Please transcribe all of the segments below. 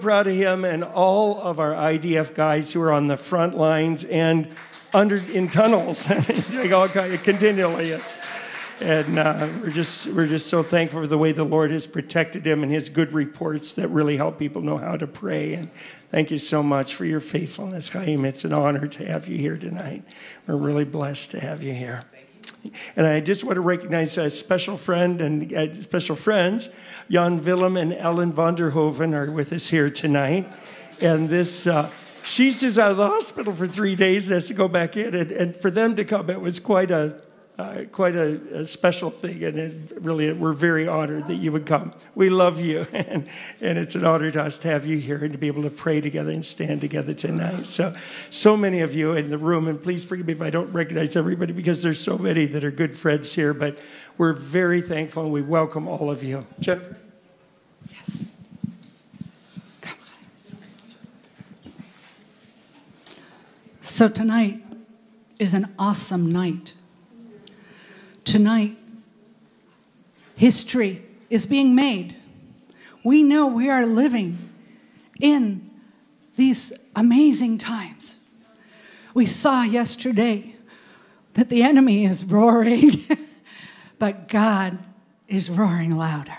proud of him and all of our IDF guys who are on the front lines and under in tunnels, continually. And uh, we're just we're just so thankful for the way the Lord has protected him and his good reports that really help people know how to pray. And thank you so much for your faithfulness, Chaim. It's an honor to have you here tonight. We're really blessed to have you here. And I just want to recognize a special friend and uh, special friends. Jan Willem and Ellen van der Hoeven are with us here tonight. And this, uh, she's just out of the hospital for three days and has to go back in. And, and for them to come, it was quite a uh, quite a, a, special thing, and it really we're very honored that you would come. We love you, and, and it's an honor to us to have you here and to be able to pray together and stand together tonight. So, so many of you in the room, and please forgive me if I don't recognize everybody because there's so many that are good friends here, but we're very thankful and we welcome all of you. Jennifer? Yes. So, tonight is an awesome night tonight, history is being made. We know we are living in these amazing times. We saw yesterday that the enemy is roaring, but God is roaring louder.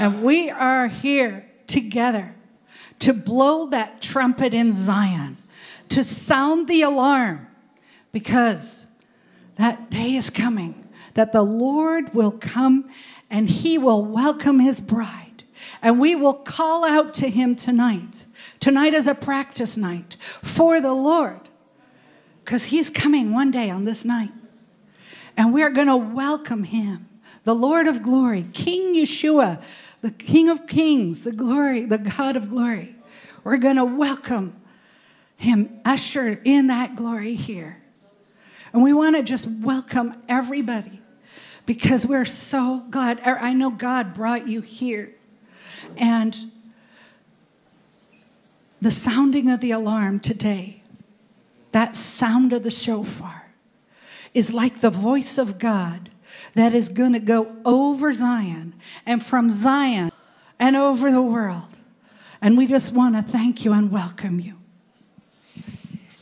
And we are here together to blow that trumpet in Zion, to sound the alarm, because that day is coming that the Lord will come and he will welcome his bride. And we will call out to him tonight. Tonight is a practice night for the Lord because he's coming one day on this night. And we're going to welcome him, the Lord of glory, King Yeshua, the King of kings, the glory, the God of glory. We're going to welcome him, usher in that glory here. And we want to just welcome everybody because we're so glad. Er, I know God brought you here. And the sounding of the alarm today, that sound of the shofar, is like the voice of God that is going to go over Zion and from Zion and over the world. And we just want to thank you and welcome you.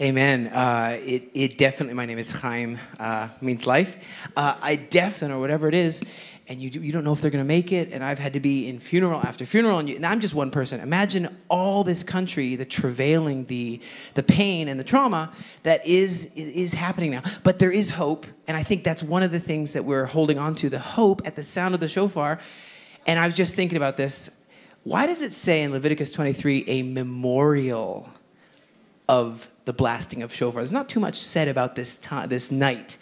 Amen. Uh, it, it definitely, my name is Chaim, uh, means life. Uh, I definitely, or whatever it is, and you, do, you don't know if they're going to make it, and I've had to be in funeral after funeral, and, you, and I'm just one person. Imagine all this country, the travailing, the, the pain, and the trauma that is, is happening now. But there is hope, and I think that's one of the things that we're holding on to the hope at the sound of the shofar. And I was just thinking about this. Why does it say in Leviticus 23 a memorial of the blasting of shofar. There's not too much said about this time, this night,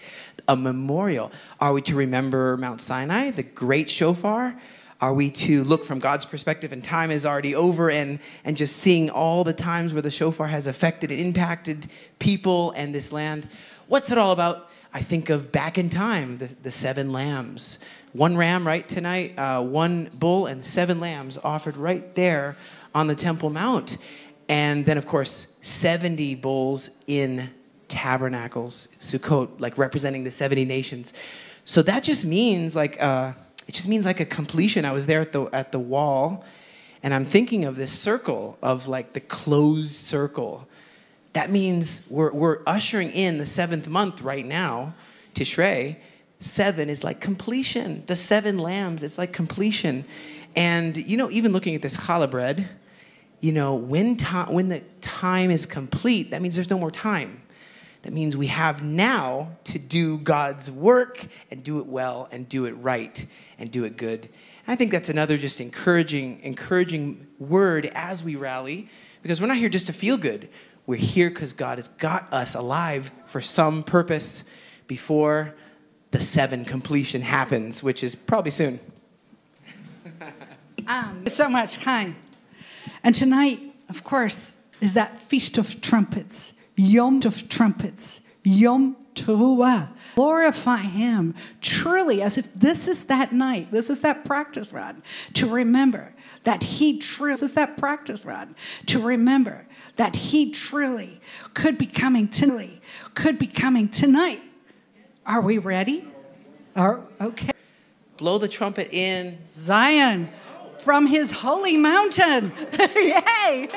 a memorial. Are we to remember Mount Sinai, the great shofar? Are we to look from God's perspective and time is already over and, and just seeing all the times where the shofar has affected and impacted people and this land? What's it all about? I think of back in time, the, the seven lambs. One ram, right, tonight, uh, one bull and seven lambs offered right there on the Temple Mount. And then, of course, 70 bulls in tabernacles, Sukkot, like representing the 70 nations. So that just means like, uh, it just means like a completion. I was there at the, at the wall, and I'm thinking of this circle of like the closed circle. That means we're, we're ushering in the seventh month right now, Tishrei. Seven is like completion. The seven lambs, it's like completion. And, you know, even looking at this challah bread, you know, when, time, when the time is complete, that means there's no more time. That means we have now to do God's work and do it well and do it right and do it good. And I think that's another just encouraging, encouraging word as we rally, because we're not here just to feel good. We're here because God has got us alive for some purpose before the seven completion happens, which is probably soon. um, so much, Chaim. And tonight, of course, is that Feast of Trumpets, Yom of Trumpets, Yom Teruah. Glorify Him truly as if this is that night, this is that practice run to remember that He truly, this is that practice run to remember that He truly could be coming tonight, could be coming tonight. Are we ready? Are, okay. Blow the trumpet in Zion from his holy mountain. Yay!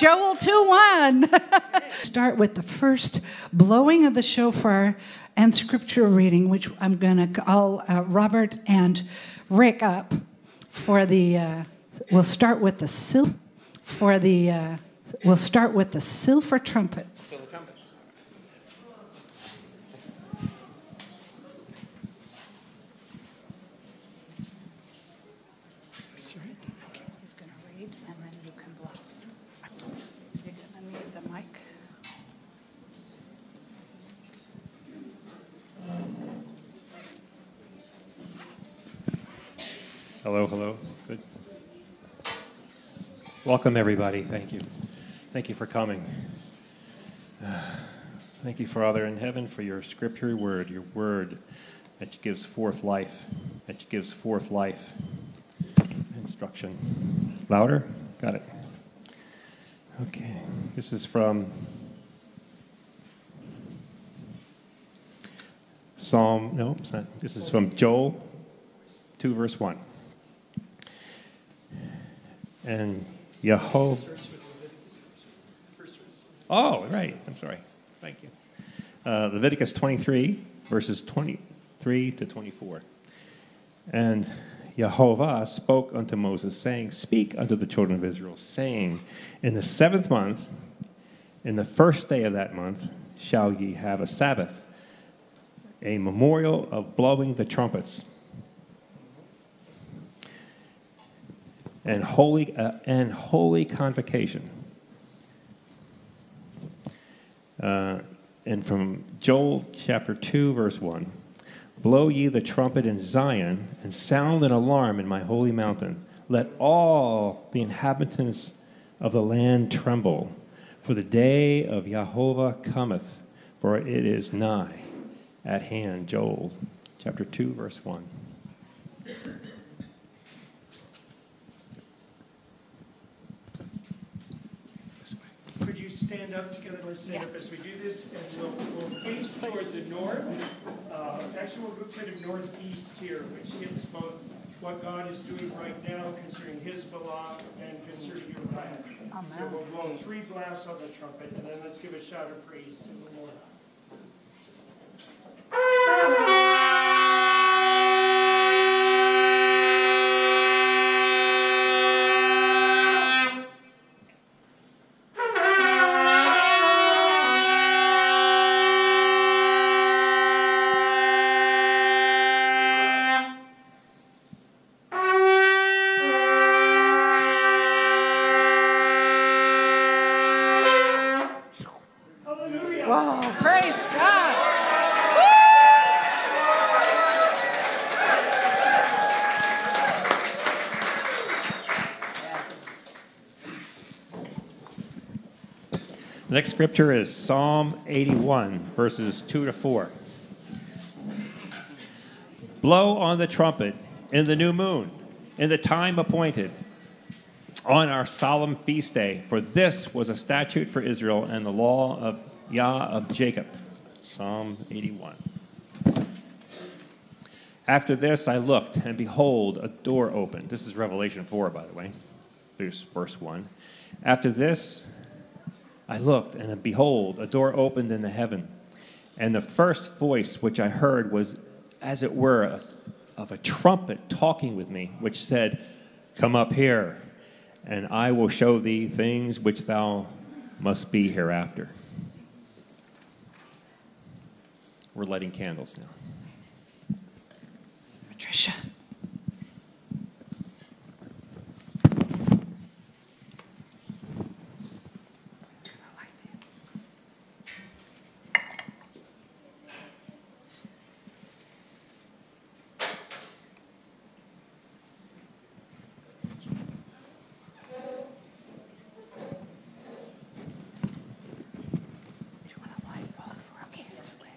Joel 2 1. Start with the first blowing of the shofar and scripture reading, which I'm going to call uh, Robert and Rick up for the. Uh, we'll start with the sil for the. Uh, we'll start with the silver trumpets. He's going to read, and then you can blow. You're going to need the mic. Hello, hello. Good. Welcome, everybody. Thank you. Thank you for coming. Thank you, Father in heaven, for your scripture word, your word that gives forth life, that gives forth life. Instruction. Louder? Got it. Okay. This is from Psalm, no, it's not. This is from Joel 2, verse 1. And Yahweh. Oh, right. I'm sorry. Thank you. Uh, Leviticus 23, verses 23 to 24. And Jehovah spoke unto Moses, saying, Speak unto the children of Israel, saying, In the seventh month, in the first day of that month, shall ye have a Sabbath, a memorial of blowing the trumpets. And holy uh, and holy convocation. Uh, and from Joel chapter 2, verse 1 Blow ye the trumpet in Zion, and sound an alarm in my holy mountain. Let all the inhabitants of the land tremble, for the day of Jehovah cometh, for it is nigh at hand. Joel chapter 2, verse 1. Could you stand up together? Let's stand up as we do this, and we'll, we'll face toward the north. Uh, actually, we'll go kind of northeast here, which hits both what God is doing right now concerning His Balak and concerning your land. So we'll blow three blasts on the trumpet, and then let's give a shout of praise to the Lord. The next scripture is Psalm 81, verses 2 to 4. Blow on the trumpet in the new moon, in the time appointed, on our solemn feast day, for this was a statute for Israel and the law of Yah of Jacob. Psalm 81. After this I looked, and behold, a door opened. This is Revelation 4, by the way, verse, verse 1. After this I looked, and behold, a door opened in the heaven. And the first voice which I heard was, as it were, of a trumpet talking with me, which said, Come up here, and I will show thee things which thou must be hereafter. We're lighting candles now. Patricia. Do you want to light both for okay, it's okay.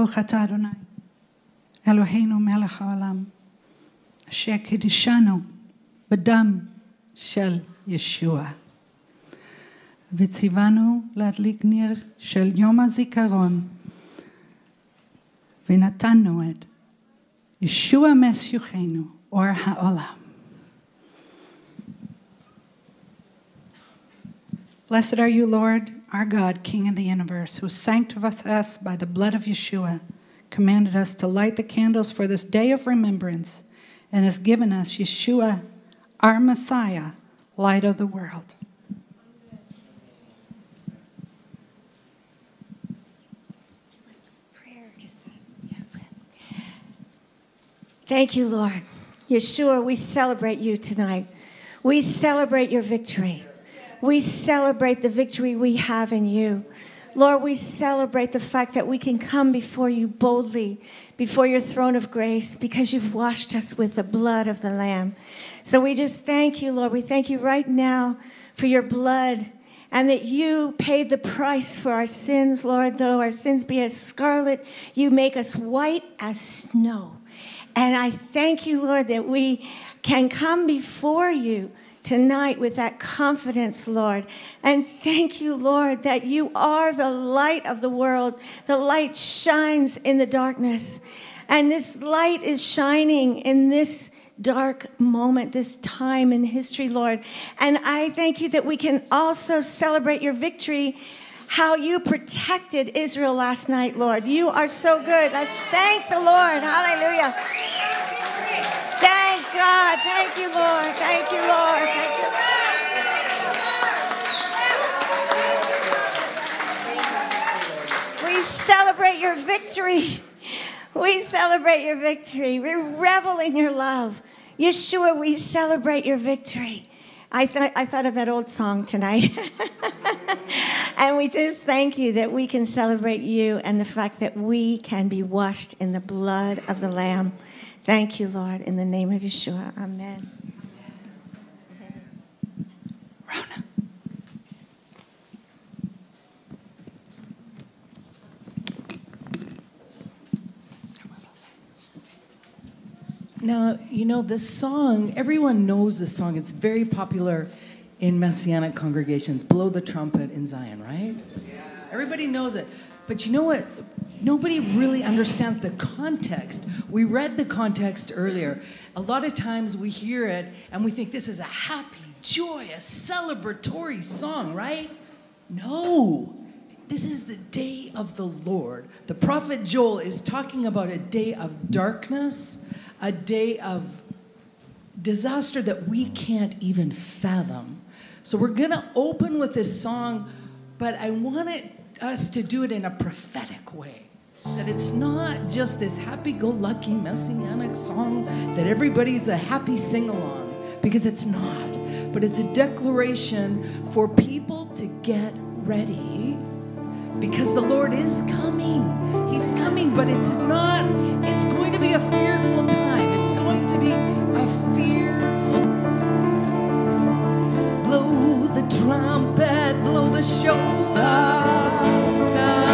ברוך אתה אדוני, אלוהינו מלך העולם, אשר קידשנו בדם של ישוע. וציוונו להדליק נר של יום הזיכרון, ונתנו את ישוע משיחנו, אור העולם. Blessed are you, Lord, our God, King of the universe, who sanctified us by the blood of Yeshua, commanded us to light the candles for this day of remembrance, and has given us Yeshua, our Messiah, light of the world. Thank you, Lord. Yeshua, we celebrate you tonight. We celebrate your victory. We celebrate the victory we have in you. Lord, we celebrate the fact that we can come before you boldly, before your throne of grace, because you've washed us with the blood of the Lamb. So we just thank you, Lord. We thank you right now for your blood and that you paid the price for our sins, Lord. Though our sins be as scarlet, you make us white as snow. And I thank you, Lord, that we can come before you tonight with that confidence, Lord. And thank you, Lord, that you are the light of the world. The light shines in the darkness. And this light is shining in this dark moment, this time in history, Lord. And I thank you that we can also celebrate your victory. How you protected Israel last night, Lord. You are so good. Let's thank the Lord. Hallelujah. God. Thank you, Lord. Thank you, Lord. Thank you, Lord. We celebrate your victory. We celebrate your victory. We revel in your love. Yeshua, we celebrate your victory. I, th- I thought of that old song tonight. and we just thank you that we can celebrate you and the fact that we can be washed in the blood of the Lamb. Thank you, Lord, in the name of Yeshua. Amen. Rona. Now, you know, this song, everyone knows this song. It's very popular in Messianic congregations. Blow the trumpet in Zion, right? Yeah. Everybody knows it. But you know what? Nobody really understands the context. We read the context earlier. A lot of times we hear it and we think this is a happy, joyous, celebratory song, right? No. This is the day of the Lord. The prophet Joel is talking about a day of darkness, a day of disaster that we can't even fathom. So we're going to open with this song, but I wanted us to do it in a prophetic way. That it's not just this happy go lucky messianic song that everybody's a happy sing along, because it's not. But it's a declaration for people to get ready because the Lord is coming. He's coming, but it's not, it's going to be a fearful time. It's going to be a fearful. Blow the trumpet, blow the show. Sound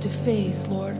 to face, Lord.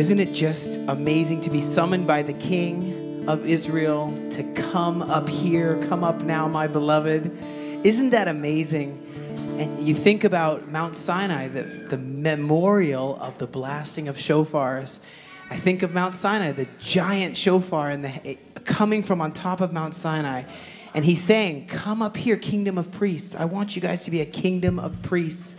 Isn't it just amazing to be summoned by the King of Israel to come up here, come up now, my beloved? Isn't that amazing? And you think about Mount Sinai, the, the memorial of the blasting of shofars. I think of Mount Sinai, the giant shofar in the, coming from on top of Mount Sinai. And he's saying, Come up here, kingdom of priests. I want you guys to be a kingdom of priests.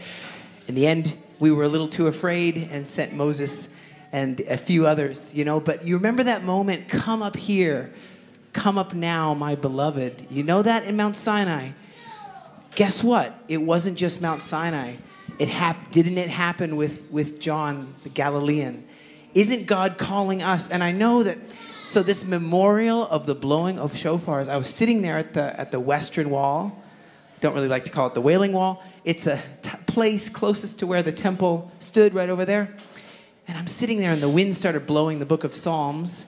In the end, we were a little too afraid and sent Moses and a few others, you know. But you remember that moment, come up here, come up now, my beloved. You know that in Mount Sinai. Guess what? It wasn't just Mount Sinai. It hap- didn't it happen with, with John the Galilean? Isn't God calling us? And I know that so this memorial of the blowing of shofars, I was sitting there at the at the western wall. Don't really like to call it the Wailing Wall. It's a t- place closest to where the temple stood, right over there. And I'm sitting there, and the wind started blowing the book of Psalms,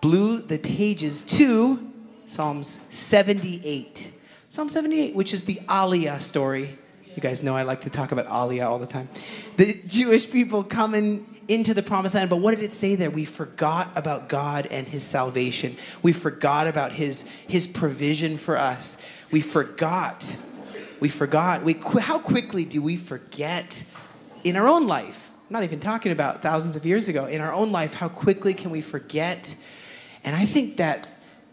blew the pages to Psalms 78. Psalm 78, which is the Aliyah story. You guys know I like to talk about Aliyah all the time. The Jewish people coming into the promised land. But what did it say there? We forgot about God and his salvation. We forgot about his, his provision for us. We forgot. We forgot. We, how quickly do we forget in our own life? I'm not even talking about thousands of years ago. In our own life, how quickly can we forget? And I think that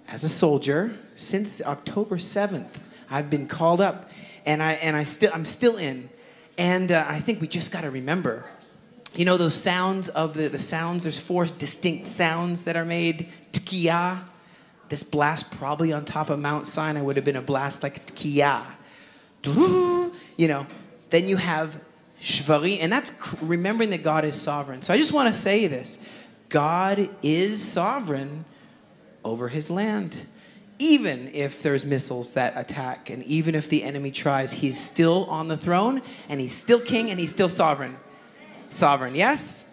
as a soldier, since October 7th, I've been called up and, I, and I still, I'm still in. And uh, I think we just got to remember You know those sounds of the, the sounds, there's four distinct sounds that are made. Tkiya. This blast probably on top of Mount Sinai would have been a blast like tkiya. You know, then you have shvari, and that's remembering that God is sovereign. So I just want to say this God is sovereign over his land. Even if there's missiles that attack, and even if the enemy tries, he's still on the throne, and he's still king, and he's still sovereign. Sovereign, yes?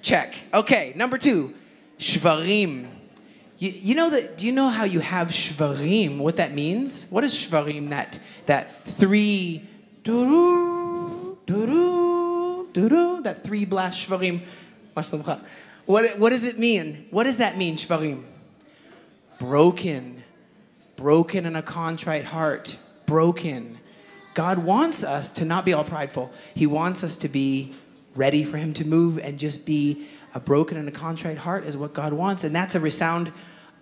Check. Okay, number two, shvarim. You, you know that? Do you know how you have shvarim? What that means? What is shvarim? That that three, duru, that three blast shvarim. What what does it mean? What does that mean? Shvarim. Broken, broken in a contrite heart. Broken. God wants us to not be all prideful. He wants us to be ready for Him to move and just be a broken and a contrite heart is what God wants. And that's a resound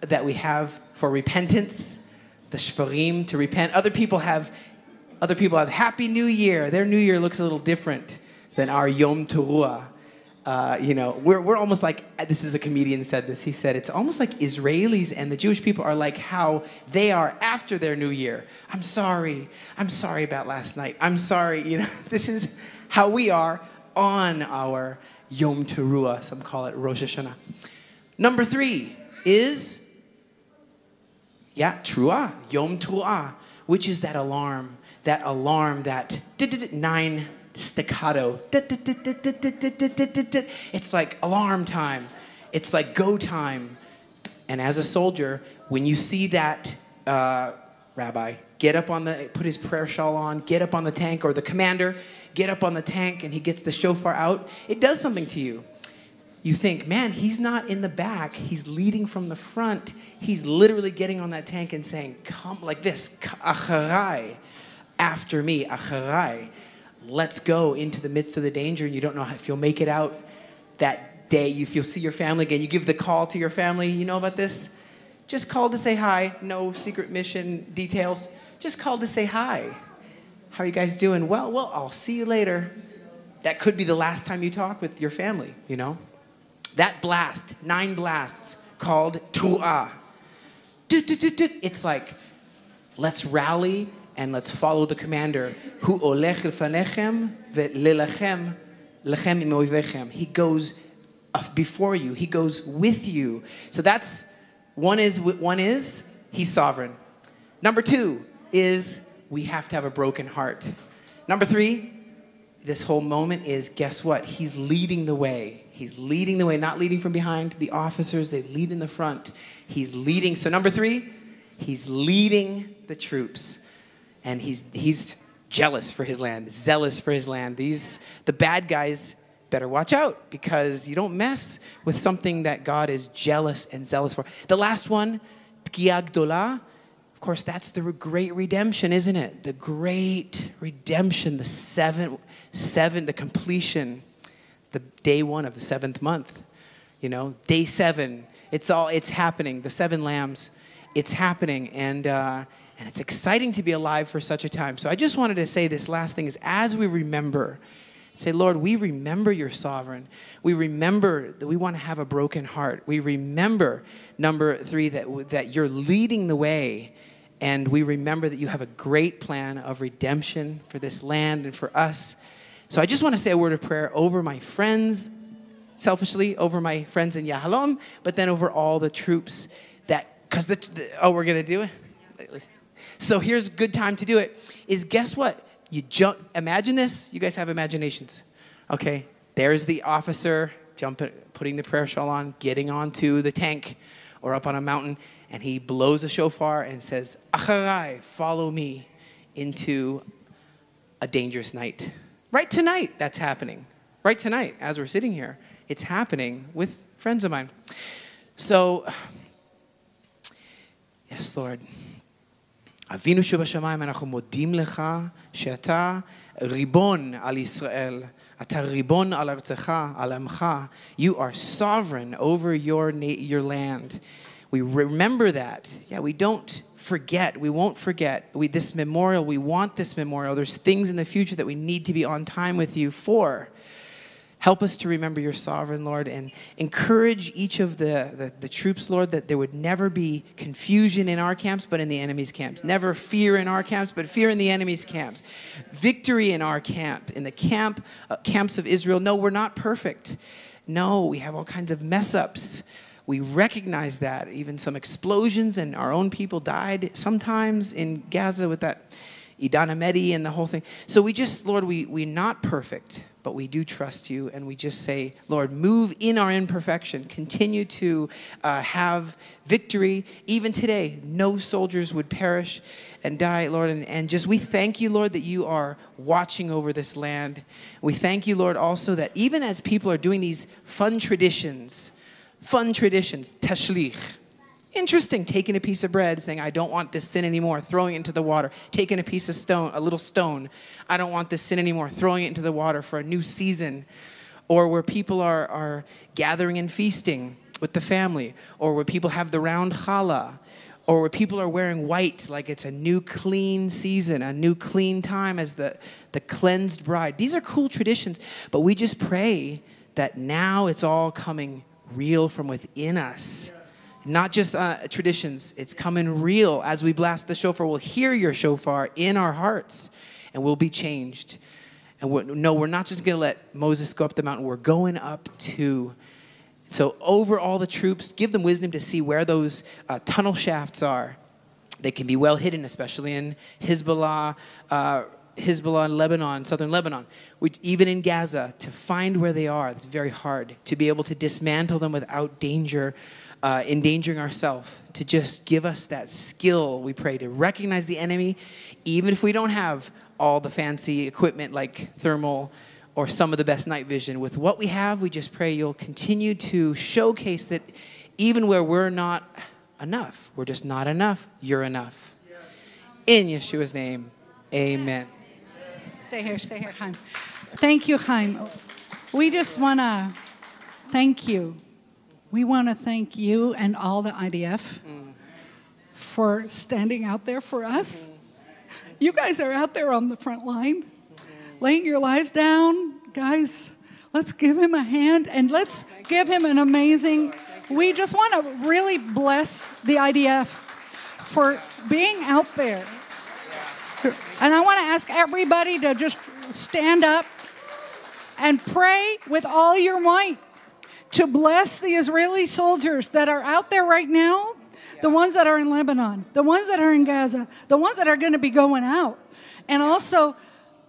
that we have for repentance, the shvarim, to repent. Other people have other people have Happy New Year. Their New Year looks a little different than our Yom Teruah. Uh, you know, we're, we're almost like, this is a comedian said this. He said, it's almost like Israelis and the Jewish people are like how they are after their new year. I'm sorry. I'm sorry about last night. I'm sorry. You know, this is how we are on our Yom Teruah. Some call it Rosh Hashanah. Number three is, yeah, Truah, Yom Teruah, which is that alarm, that alarm, that nine staccato. It's like alarm time. It's like go time. And as a soldier, when you see that uh, rabbi get up on the, put his prayer shawl on, get up on the tank, or the commander get up on the tank and he gets the shofar out, it does something to you. You think, man, he's not in the back. He's leading from the front. He's literally getting on that tank and saying, come like this, acharai, after me, acharai let's go into the midst of the danger and you don't know if you'll make it out that day. If you'll see your family again you give the call to your family you know about this? Just call to say hi. No secret mission details. Just call to say hi. How are you guys doing? Well well i'll see you later. That could be the last time you talk with your family you know? That blast nine blasts called tu'ah. It's like let's rally and let's follow the commander. Hu olech ve'lelachem lechem imoivechem. He goes before you. He goes with you. So that's one is one is he's sovereign. Number two is we have to have a broken heart. Number three, this whole moment is guess what? He's leading the way. He's leading the way, not leading from behind. The officers, they lead in the front. He's leading. So, number three, he's leading the troops and he's, he's jealous for his land, zealous for his land. These, the bad guys better watch out because you don't mess with something that God is jealous and zealous for. The last one, Tkiya of course, that's the great redemption, isn't it? The great redemption, the seven, seven, the completion, the day one of the seventh month. You know, day seven. It's all, it's happening. The seven lambs, it's happening. And, uh, and it's exciting to be alive for such a time. So I just wanted to say this last thing is as we remember, say, Lord, we remember you're sovereign. We remember that we want to have a broken heart. We remember, number three, that, that you're leading the way. And we remember that you have a great plan of redemption for this land and for us. So I just want to say a word of prayer over my friends, selfishly, over my friends in Yahalom, but then over all the troops that, because the, the, oh, we're going to do it? So here's a good time to do it is guess what? You jump imagine this, you guys have imaginations. Okay? There's the officer jumping putting the prayer shawl on, getting onto the tank or up on a mountain, and he blows a shofar and says, Acharai, follow me into a dangerous night. Right tonight, that's happening. Right tonight, as we're sitting here, it's happening with friends of mine. So, yes, Lord. אבינו שבשמיים, אנחנו מודים לך שאתה ריבון על ישראל. אתה ריבון על ארצך, על עמך. You are sovereign over your, your land. We remember that. Yeah, we don't forget. We won't forget. We, this memorial, we want this memorial. There's things in the future that we need to be on time with you for. Help us to remember your sovereign, Lord, and encourage each of the, the, the, troops, Lord, that there would never be confusion in our camps, but in the enemy's camps. Never fear in our camps, but fear in the enemy's camps. Victory in our camp, in the camp uh, camps of Israel. No, we're not perfect. No, we have all kinds of mess ups. We recognize that. Even some explosions, and our own people died sometimes in Gaza with that Idana and the whole thing. So we just, Lord, we, we're not perfect but we do trust you and we just say, Lord, move in our imperfection. Continue to uh, have victory. Even today, no soldiers would perish and die, Lord. And, and just we thank you, Lord, that you are watching over this land. We thank you, Lord, also that even as people are doing these fun traditions, fun traditions, tashlich, Interesting, taking a piece of bread, saying, I don't want this sin anymore, throwing it into the water. Taking a piece of stone, a little stone, I don't want this sin anymore, throwing it into the water for a new season. Or where people are, are gathering and feasting with the family, or where people have the round challah, or where people are wearing white like it's a new clean season, a new clean time as the, the cleansed bride. These are cool traditions, but we just pray that now it's all coming real from within us not just uh, traditions. It's coming real. As we blast the shofar, we'll hear your shofar in our hearts and we'll be changed. And we're, no, we're not just going to let Moses go up the mountain. We're going up to. So, over all the troops, give them wisdom to see where those uh, tunnel shafts are. They can be well hidden, especially in Hezbollah. Uh, Hezbollah in Lebanon, southern Lebanon, we, even in Gaza, to find where they are, it's very hard. To be able to dismantle them without danger uh, endangering ourselves, to just give us that skill, we pray, to recognize the enemy, even if we don't have all the fancy equipment like thermal or some of the best night vision. With what we have, we just pray you'll continue to showcase that even where we're not enough, we're just not enough, you're enough. In Yeshua's name, amen. Stay here, stay here, Chaim. Thank you, Chaim. We just want to thank you we want to thank you and all the IDF mm. for standing out there for us. Mm-hmm. You guys are out there on the front line, mm-hmm. laying your lives down. Guys, let's give him a hand and let's give him an amazing. We just want to really bless the IDF for being out there. And I want to ask everybody to just stand up and pray with all your might to bless the Israeli soldiers that are out there right now, the ones that are in Lebanon, the ones that are in Gaza, the ones that are going to be going out, and also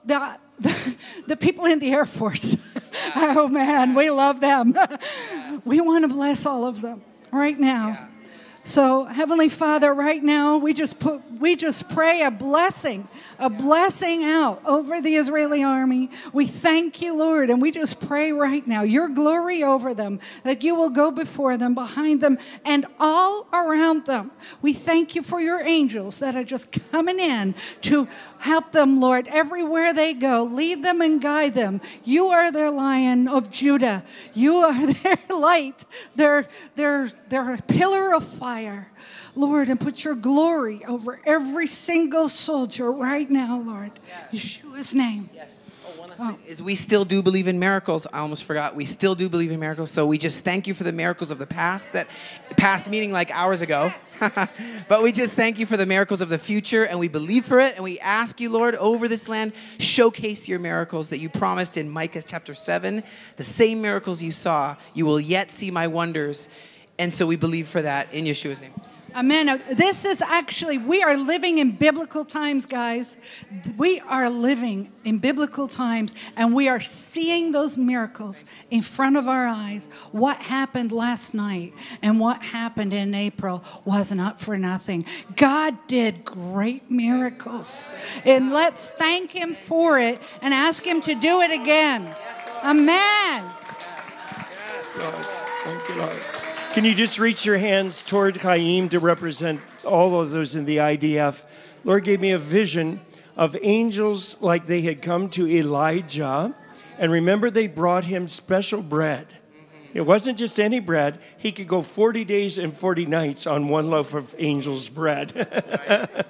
the, the, the people in the Air Force. oh man, we love them. we want to bless all of them right now. So, Heavenly Father, right now we just put we just pray a blessing, a blessing out over the Israeli army. We thank you, Lord, and we just pray right now your glory over them, that you will go before them, behind them, and all around them. We thank you for your angels that are just coming in to help them, Lord, everywhere they go. Lead them and guide them. You are their lion of Judah. You are their light, their their their pillar of fire Lord, and put your glory over every single soldier right now, Lord. Yes. Yeshua's name. Yes. Oh. Is we still do believe in miracles. I almost forgot. We still do believe in miracles. So we just thank you for the miracles of the past. That past meaning like hours ago. but we just thank you for the miracles of the future, and we believe for it. And we ask you, Lord, over this land, showcase your miracles that you promised in Micah chapter seven. The same miracles you saw, you will yet see my wonders and so we believe for that in Yeshua's name. Amen. This is actually, we are living in biblical times, guys. We are living in biblical times and we are seeing those miracles in front of our eyes. What happened last night and what happened in April was not for nothing. God did great miracles. And let's thank Him for it and ask Him to do it again. Amen. Thank you, Lord. Can you just reach your hands toward Chaim to represent all of those in the IDF? Lord gave me a vision of angels like they had come to Elijah. And remember, they brought him special bread. It wasn't just any bread. He could go 40 days and 40 nights on one loaf of angel's bread.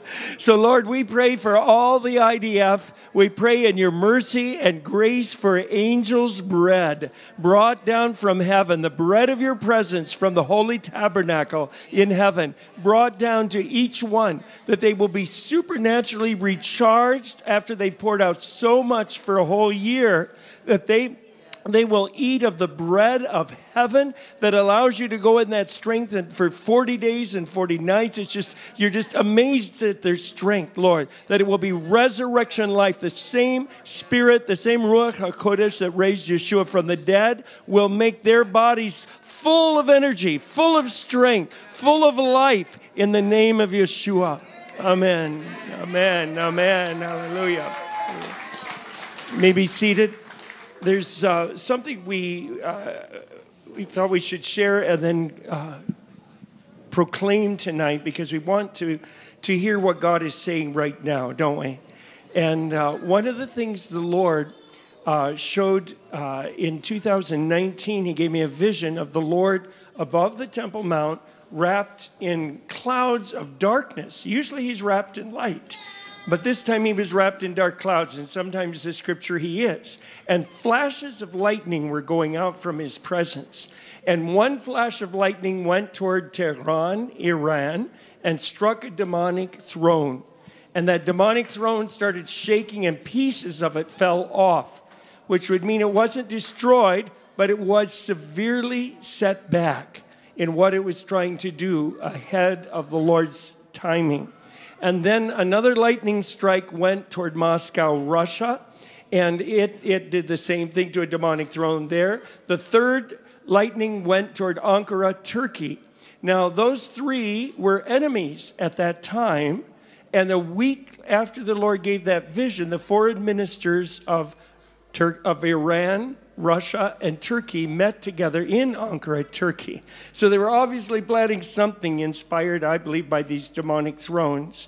so, Lord, we pray for all the IDF. We pray in your mercy and grace for angel's bread brought down from heaven, the bread of your presence from the holy tabernacle in heaven, brought down to each one, that they will be supernaturally recharged after they've poured out so much for a whole year, that they they will eat of the bread of heaven that allows you to go in that strength and for 40 days and 40 nights. It's just you're just amazed at their strength lord that it will be resurrection life. The same spirit the same ruach hakodesh that raised yeshua from the dead will make their bodies full of energy full of strength full of life in the name of yeshua. Amen. Amen. Amen. Hallelujah. May be seated there's uh, something we uh, we thought we should share and then uh, proclaim tonight because we want to to hear what God is saying right now, don't we? And uh, one of the things the Lord uh, showed uh, in 2019, He gave me a vision of the Lord above the Temple Mount, wrapped in clouds of darkness. Usually, He's wrapped in light. But this time he was wrapped in dark clouds, and sometimes the scripture he is. And flashes of lightning were going out from his presence. And one flash of lightning went toward Tehran, Iran, and struck a demonic throne. And that demonic throne started shaking, and pieces of it fell off, which would mean it wasn't destroyed, but it was severely set back in what it was trying to do ahead of the Lord's timing. And then another lightning strike went toward Moscow, Russia, and it, it did the same thing to a demonic throne there. The third lightning went toward Ankara, Turkey. Now, those three were enemies at that time. And a week after the Lord gave that vision, the foreign ministers of, Tur- of Iran, Russia, and Turkey met together in Ankara, Turkey. So they were obviously planning something inspired, I believe, by these demonic thrones.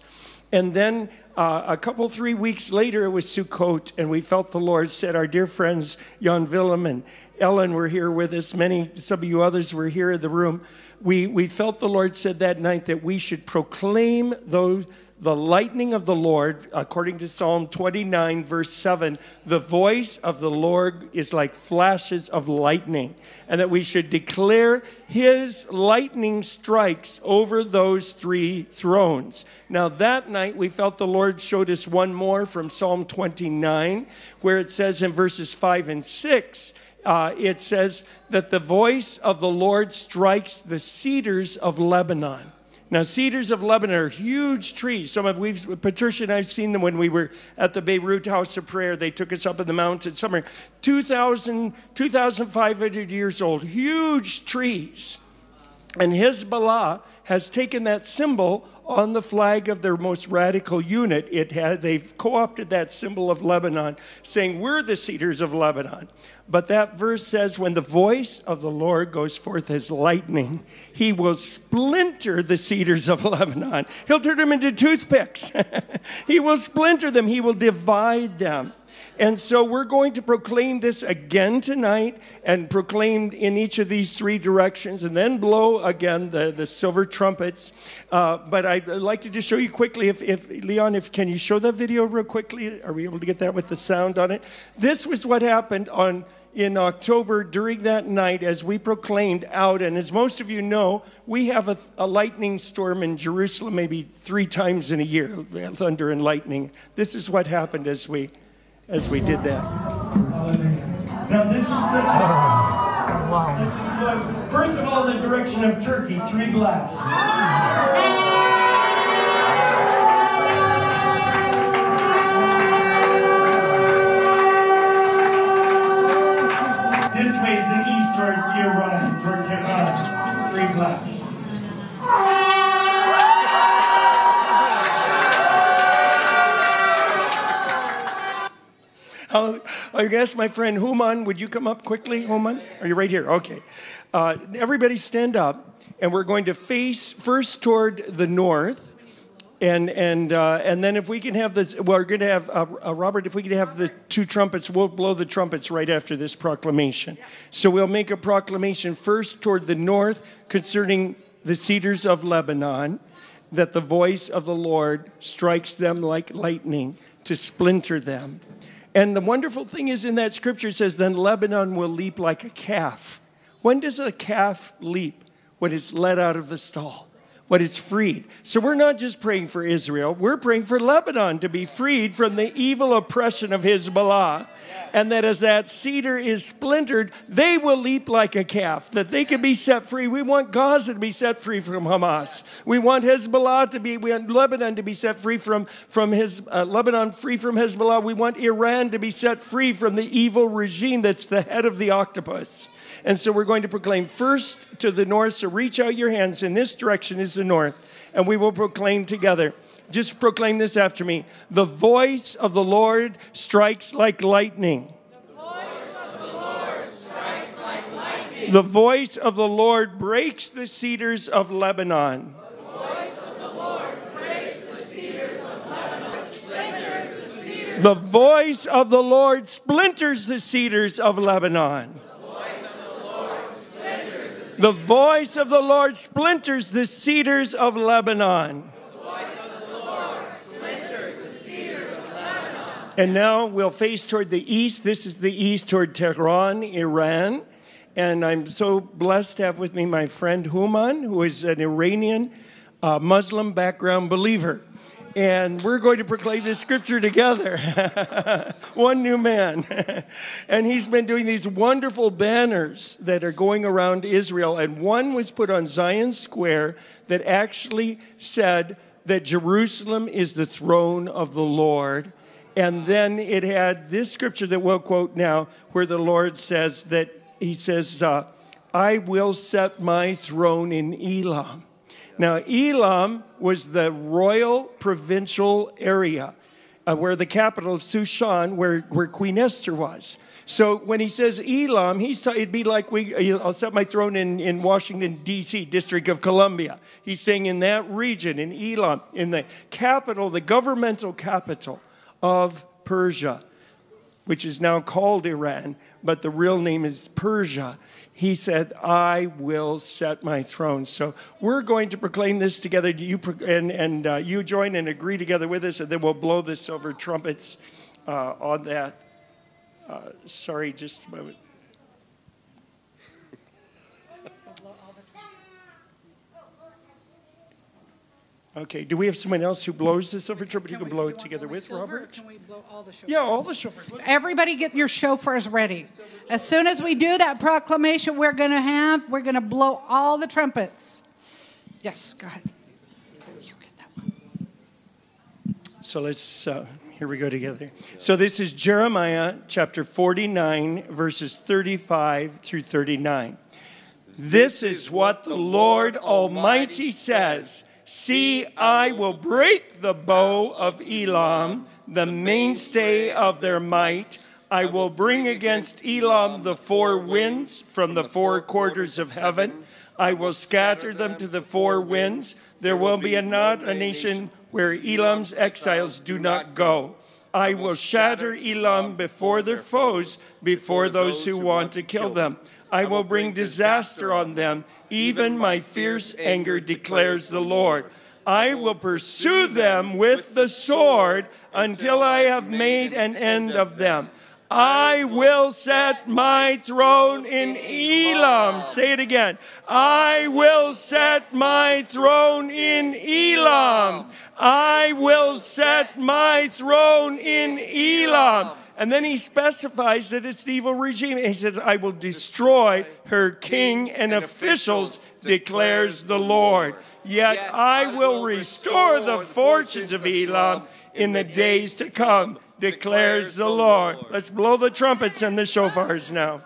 And then uh, a couple, three weeks later, it was Sukkot, and we felt the Lord said, Our dear friends, Jan Willem and Ellen were here with us. Many, some of you others were here in the room. We, we felt the Lord said that night that we should proclaim those the lightning of the Lord, according to Psalm 29, verse 7, the voice of the Lord is like flashes of lightning, and that we should declare his lightning strikes over those three thrones. Now, that night, we felt the Lord showed us one more from Psalm 29, where it says in verses 5 and 6, uh, it says that the voice of the Lord strikes the cedars of Lebanon. Now, cedars of Lebanon are huge trees. Some of we've Patricia and I've seen them when we were at the Beirut House of Prayer. They took us up in the mountains. Some are 2,000, 2,500 years old. Huge trees. And Hezbollah has taken that symbol on the flag of their most radical unit. It had, they've co opted that symbol of Lebanon, saying, We're the cedars of Lebanon. But that verse says, When the voice of the Lord goes forth as lightning, he will splinter the cedars of Lebanon. He'll turn them into toothpicks. he will splinter them, he will divide them. And so we're going to proclaim this again tonight and proclaim in each of these three directions and then blow again the, the silver trumpets. Uh, but I'd like to just show you quickly if, if, Leon, if can you show that video real quickly? Are we able to get that with the sound on it? This was what happened on in October during that night as we proclaimed out. And as most of you know, we have a, a, lightning storm in Jerusalem maybe three times in a year thunder and lightning. This is what happened as we as we did that. Now, this is such a. Oh, wow. This is what, first of all, the direction of Turkey, three blasts. This way is the east toward Iran, toward Tehran, uh, three blasts. I guess my friend Hooman, would you come up quickly, Hooman? Are you right here? Okay. Uh, everybody stand up, and we're going to face first toward the north, And and uh, and then if we can have this, we're going to have uh, uh, Robert. If we can have the two trumpets, we'll blow the trumpets right after this proclamation. So we'll make a proclamation first toward the north concerning the cedars of Lebanon, that the voice of the Lord strikes them like lightning to splinter them. And the wonderful thing is in that scripture it says, then Lebanon will leap like a calf. When does a calf leap? When it's let out of the stall when it's freed. So we're not just praying for Israel, we're praying for Lebanon to be freed from the evil oppression of Hezbollah. And that as that cedar is splintered, they will leap like a calf, that they can be set free. We want Gaza to be set free from Hamas. We want Hezbollah to be, we want Lebanon to be set free from, from his, uh, Lebanon free from Hezbollah. We want Iran to be set free from the evil regime that's the head of the octopus. And so we're going to proclaim first to the north. So reach out your hands. In this direction is the north. And we will proclaim together. Just proclaim this after me. The voice of the Lord strikes like lightning. The voice of the Lord breaks the cedars of Lebanon. The voice of the Lord splinters the cedars of Lebanon. The voice of the Lord splinters the cedars of Lebanon. And now we'll face toward the east. This is the east toward Tehran, Iran. And I'm so blessed to have with me my friend Hooman, who is an Iranian uh, Muslim background believer and we're going to proclaim this scripture together. One new man. and he's been doing these wonderful banners that are going around Israel. And one was put on Zion Square that actually said that Jerusalem is the throne of the Lord. And then it had this scripture that we'll quote now, where the Lord says that He says, uh, I will set my throne in Elam. Now, Elam was the royal provincial area uh, where the capital of Shushan, where, where Queen Esther was. So when he says Elam, he's ta- it'd be like we, I'll set my throne in, in Washington, D.C., District of Columbia. He's saying in that region, in Elam, in the capital, the governmental capital of Persia, which is now called Iran, but the real name is Persia he said, I will set my throne. So we're going to proclaim this together. You and and uh, you join and agree together with us, and then we'll blow the silver trumpets uh, on that. Uh, sorry, just a moment. Okay, do we have someone else who blows the silver trumpet who can blow it together with Robert? Can we blow all the shofars? Yeah, all the shofars. Everybody get your shofars ready. As soon as we do that proclamation we're going to have, we're going to blow all the trumpets. Yes, go ahead. You get that one. So let's, uh, here we go together. So this is Jeremiah chapter 49, verses 35 through 39. This is what the Lord Almighty says See, I will break the bow of Elam, the mainstay of their might. I will bring against Elam the four winds from the four quarters of heaven. I will scatter them to the four winds. There will be a, not a nation where Elam's exiles do not go. I will shatter Elam before their foes, before those who want to kill them. I will bring disaster on them. Even my fierce anger declares the Lord. I will pursue them with the sword until I have made an end of them. I will set my throne in Elam. Say it again. I will set my throne in Elam. I will set my throne in Elam. And then he specifies that it's the evil regime. He says, I will destroy her king and officials, declares the Lord. Yet I will restore the fortunes of Elam in the days to come, declares the Lord. Let's blow the trumpets and the shofars now.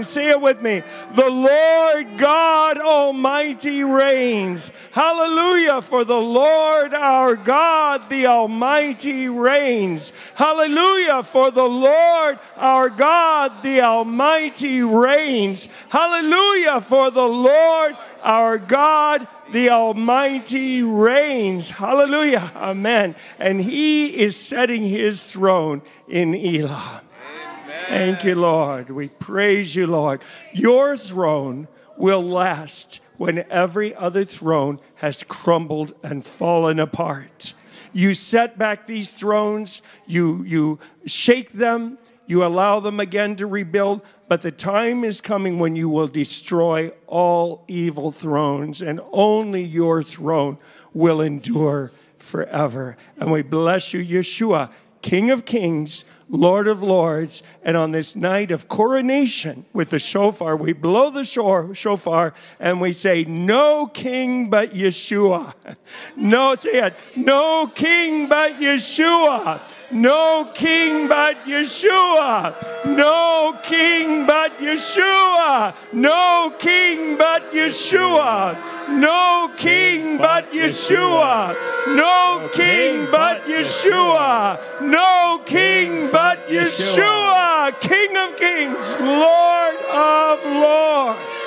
Reigns. Say it with me. The Lord God Almighty reigns. Hallelujah. For the Lord our God, the Almighty reigns. Hallelujah. For the Lord our God, the Almighty reigns. Hallelujah. For the Lord our God, the Almighty reigns. Hallelujah. Amen. And He is setting His throne in Elam. Thank you, Lord. We praise you, Lord. Your throne will last when every other throne has crumbled and fallen apart. You set back these thrones, you, you shake them, you allow them again to rebuild, but the time is coming when you will destroy all evil thrones, and only your throne will endure forever. And we bless you, Yeshua, King of Kings. Lord of Lords. And on this night of coronation with the shofar, we blow the shofar and we say, No king but Yeshua. No, say it. No king but Yeshua. No king but Yeshua. No king but Yeshua. No king but Yeshua. No king but Yeshua. No king but Yeshua. No king but Yeshua. King of kings, Lord of lords.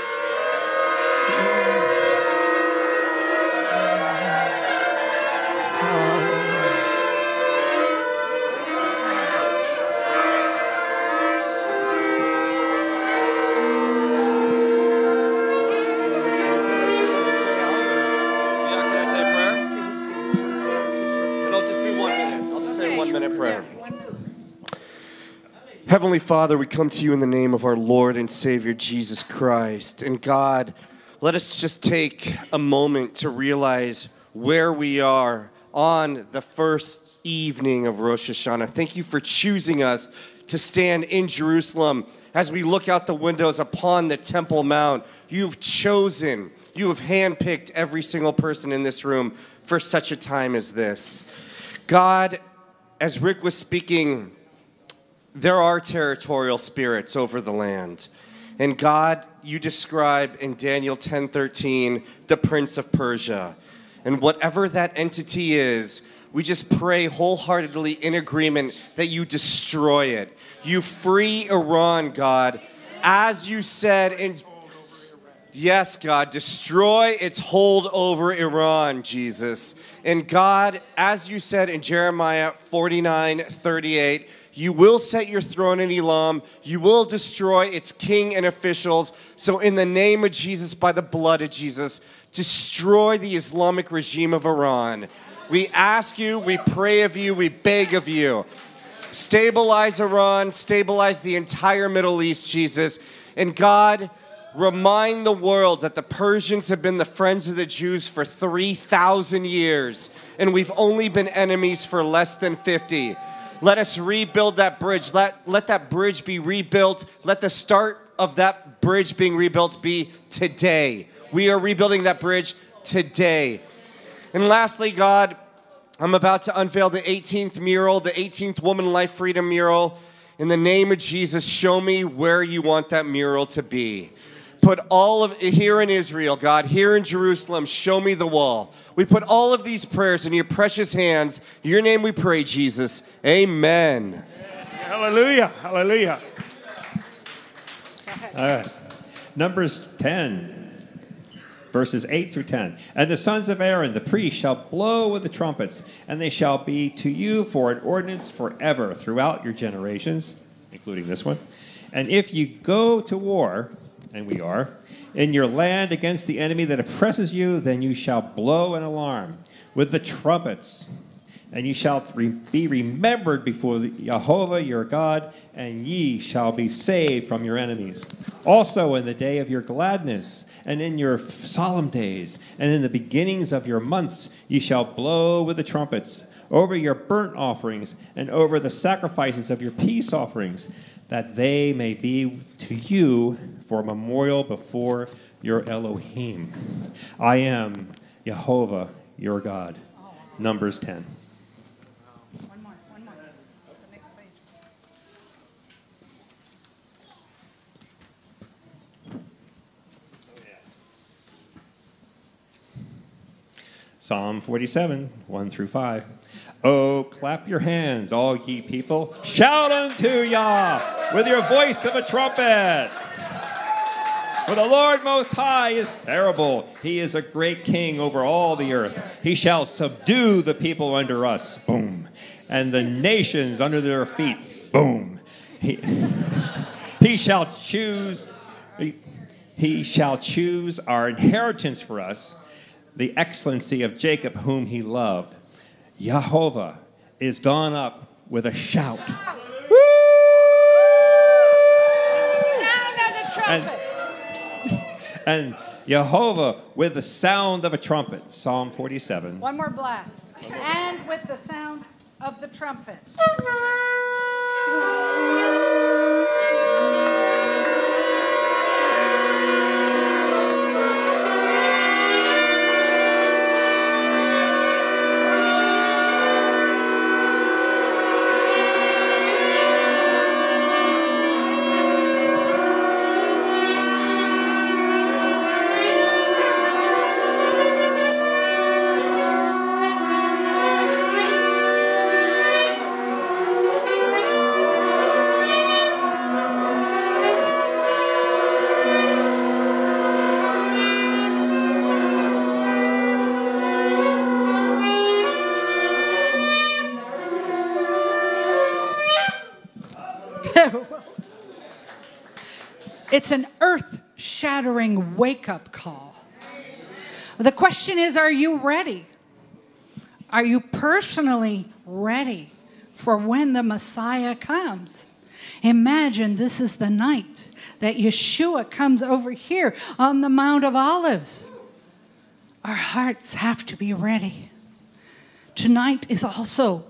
Heavenly Father, we come to you in the name of our Lord and Savior Jesus Christ. And God, let us just take a moment to realize where we are on the first evening of Rosh Hashanah. Thank you for choosing us to stand in Jerusalem as we look out the windows upon the Temple Mount. You've chosen, you have handpicked every single person in this room for such a time as this. God, as Rick was speaking, there are territorial spirits over the land. And God, you describe in Daniel 10:13 the prince of Persia. And whatever that entity is, we just pray wholeheartedly in agreement that you destroy it. You free Iran, God, as you said in Yes, God, destroy its hold over Iran, Jesus. And God, as you said in Jeremiah 49 38, you will set your throne in Elam. You will destroy its king and officials. So, in the name of Jesus, by the blood of Jesus, destroy the Islamic regime of Iran. We ask you, we pray of you, we beg of you. Stabilize Iran, stabilize the entire Middle East, Jesus. And God, remind the world that the Persians have been the friends of the Jews for 3,000 years, and we've only been enemies for less than 50. Let us rebuild that bridge. Let, let that bridge be rebuilt. Let the start of that bridge being rebuilt be today. We are rebuilding that bridge today. And lastly, God, I'm about to unveil the 18th mural, the 18th Woman Life Freedom mural. In the name of Jesus, show me where you want that mural to be put all of here in Israel, God, here in Jerusalem, show me the wall. We put all of these prayers in your precious hands. Your name we pray, Jesus. Amen. Hallelujah. Hallelujah. All right. Numbers 10, verses 8 through 10. And the sons of Aaron, the priests, shall blow with the trumpets, and they shall be to you for an ordinance forever throughout your generations, including this one. And if you go to war, and we are, in your land against the enemy that oppresses you, then you shall blow an alarm with the trumpets, and you shall be remembered before Jehovah your God, and ye shall be saved from your enemies. Also, in the day of your gladness, and in your solemn days, and in the beginnings of your months, ye shall blow with the trumpets over your burnt offerings and over the sacrifices of your peace offerings, that they may be to you for a memorial before your Elohim. I am Jehovah, your God. Numbers 10. One more, one more. The next page. Psalm 47, 1 through 5. Oh, clap your hands, all ye people. Shout unto Yah with your voice of a trumpet. For the Lord Most High is terrible. He is a great king over all the earth. He shall subdue the people under us. Boom. And the nations under their feet. Boom. He, he shall choose. He, he shall choose our inheritance for us, the excellency of Jacob, whom he loved. Jehovah is gone up with a shout. Sound of the trumpet. And Jehovah with the sound of a trumpet. Psalm 47. One more blast. And with the sound of the trumpet. It's an earth shattering wake up call. The question is are you ready? Are you personally ready for when the Messiah comes? Imagine this is the night that Yeshua comes over here on the Mount of Olives. Our hearts have to be ready. Tonight is also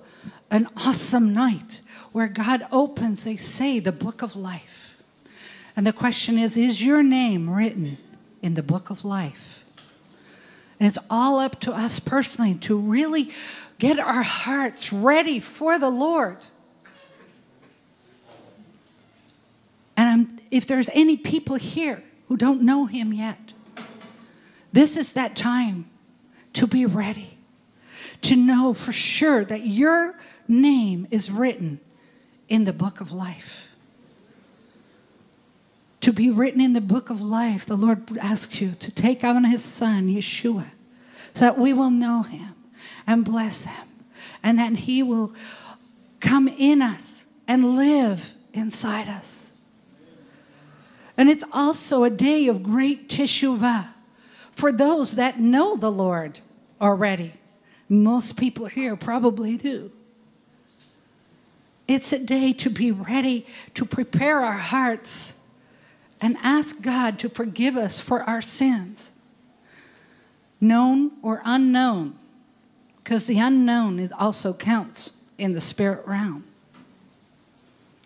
an awesome night where God opens, they say, the book of life. And the question is Is your name written in the book of life? And it's all up to us personally to really get our hearts ready for the Lord. And I'm, if there's any people here who don't know Him yet, this is that time to be ready, to know for sure that your name is written in the book of life. To be written in the book of life, the Lord asks you to take on His Son, Yeshua, so that we will know Him and bless Him, and that He will come in us and live inside us. And it's also a day of great teshuvah for those that know the Lord already. Most people here probably do. It's a day to be ready to prepare our hearts and ask God to forgive us for our sins, known or unknown, because the unknown is also counts in the spirit realm.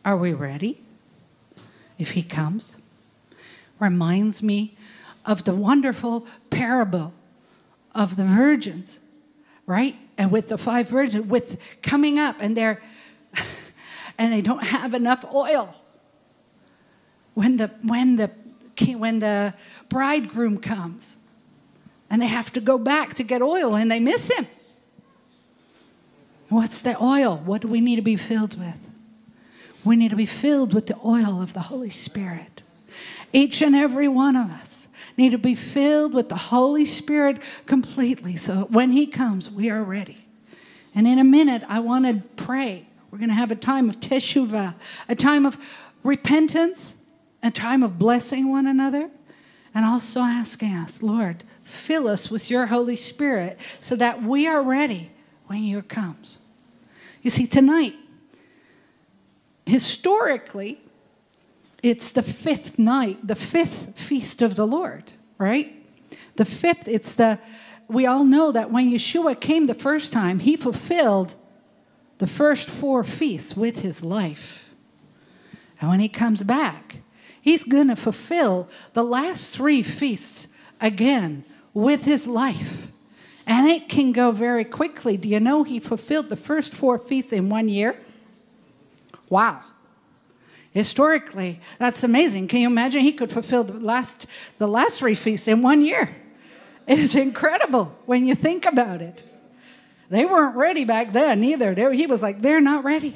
Are we ready? If He comes, reminds me of the wonderful parable of the virgins, right? And with the five virgins, with coming up, and they're and they don't have enough oil. When the when the when the bridegroom comes, and they have to go back to get oil, and they miss him. What's the oil? What do we need to be filled with? We need to be filled with the oil of the Holy Spirit. Each and every one of us need to be filled with the Holy Spirit completely so when He comes, we are ready. And in a minute, I want to pray. We're going to have a time of teshuvah, a time of repentance, a time of blessing one another, and also asking us, Lord, fill us with your Holy Spirit so that we are ready when you comes. You see, tonight, historically, it's the fifth night, the fifth feast of the Lord, right? The fifth, it's the, we all know that when Yeshua came the first time, he fulfilled the first four feasts with his life. And when he comes back, he's going to fulfill the last three feasts again with his life. And it can go very quickly. Do you know he fulfilled the first four feasts in one year? Wow. Historically, that's amazing. Can you imagine he could fulfill the last, the last three feasts in one year? It's incredible when you think about it. They weren't ready back then either. He was like, they're not ready.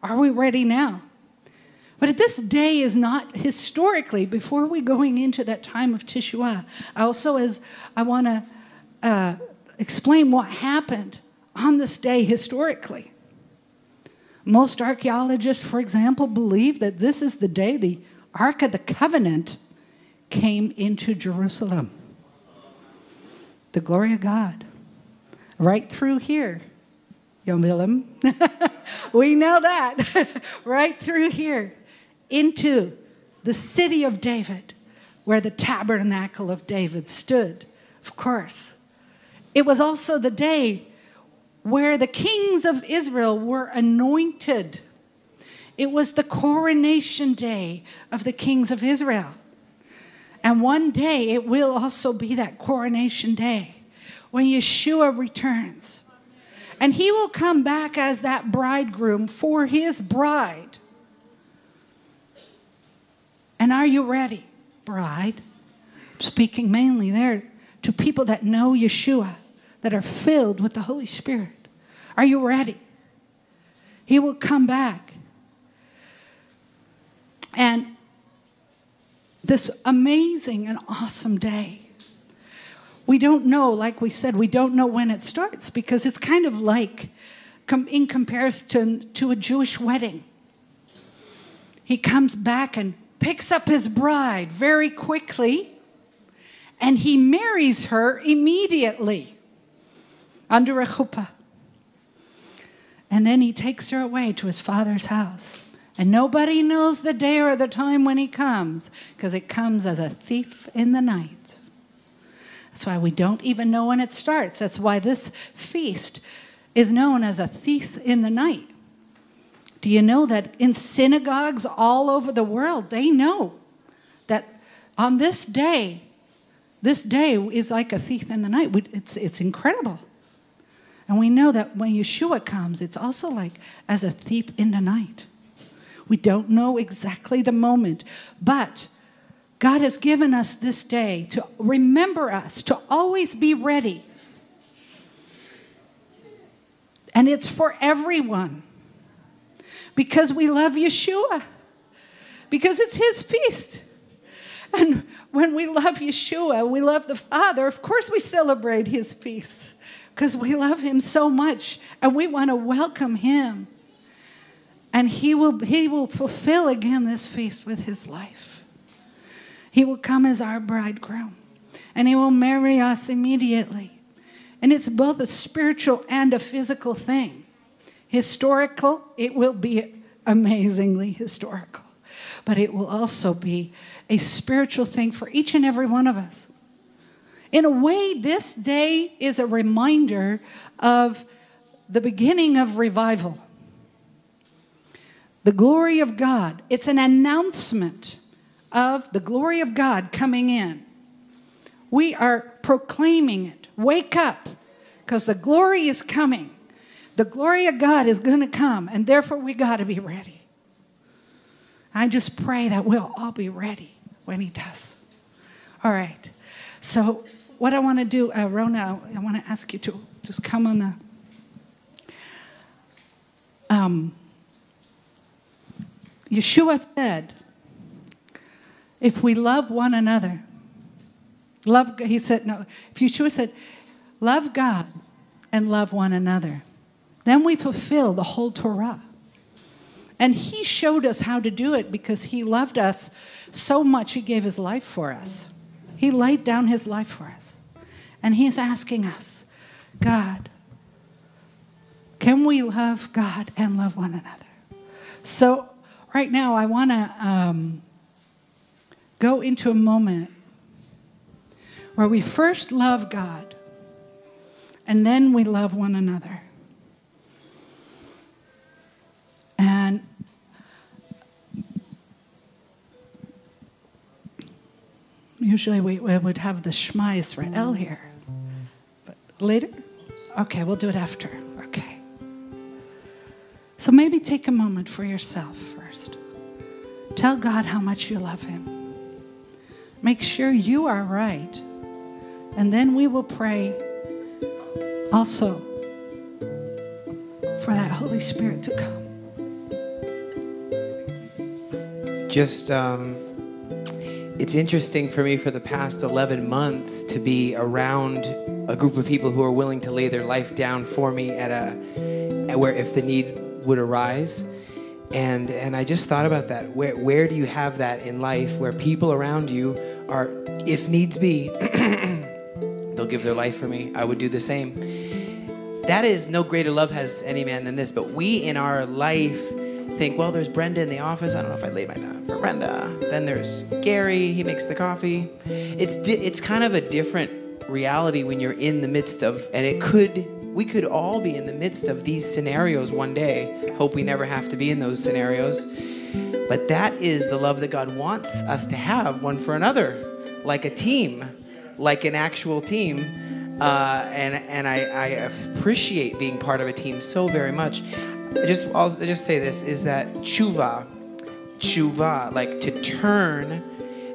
Are we ready now? But this day is not historically, before we going into that time of Teshuvah, also as I want to uh, explain what happened on this day historically. Most archaeologists, for example, believe that this is the day the Ark of the Covenant came into Jerusalem. The glory of God. Right through here, Jan Willem. we know that. right through here into the city of David, where the tabernacle of David stood, of course. It was also the day where the kings of Israel were anointed. It was the coronation day of the kings of Israel. And one day it will also be that coronation day when Yeshua returns. And he will come back as that bridegroom for his bride. And are you ready, bride? I'm speaking mainly there to people that know Yeshua, that are filled with the Holy Spirit. Are you ready? He will come back. And this amazing and awesome day. We don't know, like we said, we don't know when it starts because it's kind of like in comparison to a Jewish wedding. He comes back and picks up his bride very quickly and he marries her immediately under a chuppah. And then he takes her away to his father's house. And nobody knows the day or the time when he comes because it comes as a thief in the night. That's why we don't even know when it starts. That's why this feast is known as a thief in the night. Do you know that in synagogues all over the world, they know that on this day, this day is like a thief in the night. It's, it's incredible. And we know that when Yeshua comes, it's also like as a thief in the night. We don't know exactly the moment, but God has given us this day to remember us, to always be ready. And it's for everyone because we love Yeshua, because it's His feast. And when we love Yeshua, we love the Father, of course we celebrate His feast because we love Him so much and we want to welcome Him and he will, he will fulfill again this feast with his life. He will come as our bridegroom, and he will marry us immediately. And it's both a spiritual and a physical thing. Historical, it will be amazingly historical, but it will also be a spiritual thing for each and every one of us. In a way, this day is a reminder of the beginning of revival the glory of God. It's an announcement of the glory of God coming in. We are proclaiming it. Wake up, because the glory is coming. The glory of God is going to come, and therefore we got to be ready. I just pray that we'll all be ready when He does. All right. So, what I want to do, uh, Rona, I want to ask you to just come on the. Um, Yeshua said, if we love one another, love, he said, no, if Yeshua said, love God and love one another, then we fulfill the whole Torah. And he showed us how to do it because he loved us so much, he gave his life for us. He laid down his life for us. And he's asking us, God, can we love God and love one another? So right now, I want to um, go into a moment where we first love God and then we love one another. And usually we, we would have the Shema Israel here. But later? Okay, we'll do it after. Okay. So maybe take a moment for yourself first. Tell God how much you love Him. Make sure you are right. And then we will pray also for that Holy Spirit to come. Just, um, it's interesting for me for the past 11 months to be around a group of people who are willing to lay their life down for me at a, at where if the need would arise. And, and I just thought about that. Where, where do you have that in life where people around you are, if needs be, they'll give their life for me? I would do the same. That is no greater love has any man than this. But we in our life think, well, there's Brenda in the office. I don't know if I laid my down for Brenda. Then there's Gary. He makes the coffee. It's di- it's kind of a different reality when you're in the midst of, and it could we could all be in the midst of these scenarios one day. Hope we never have to be in those scenarios. But that is the love that God wants us to have one for another, like a team, like an actual team. Uh, and and I, I appreciate being part of a team so very much. I just I'll just say this is that tshuva, tshuva, like to turn,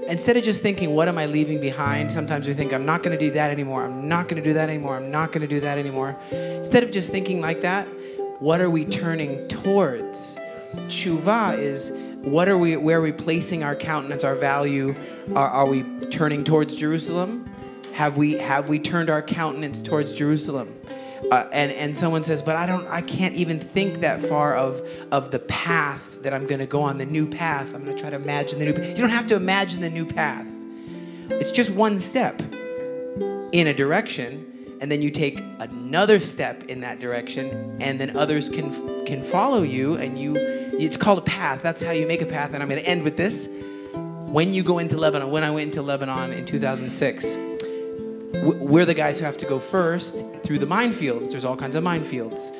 instead of just thinking, what am I leaving behind? Sometimes we think, I'm not going to do that anymore. I'm not going to do that anymore. I'm not going to do that anymore. Instead of just thinking like that, what are we turning towards? Tshuva is what are we, where are we placing our countenance, our value? Are, are we turning towards Jerusalem? Have we, have we turned our countenance towards Jerusalem? Uh, and and someone says, but I don't, I can't even think that far of of the path that I'm going to go on, the new path. I'm going to try to imagine the new. You don't have to imagine the new path. It's just one step in a direction, and then you take another step in that direction, and then others can can follow you, and you. It's called a path. That's how you make a path. And I'm going to end with this. When you go into Lebanon, when I went into Lebanon in 2006 we're the guys who have to go first through the minefields. There's all kinds of minefields.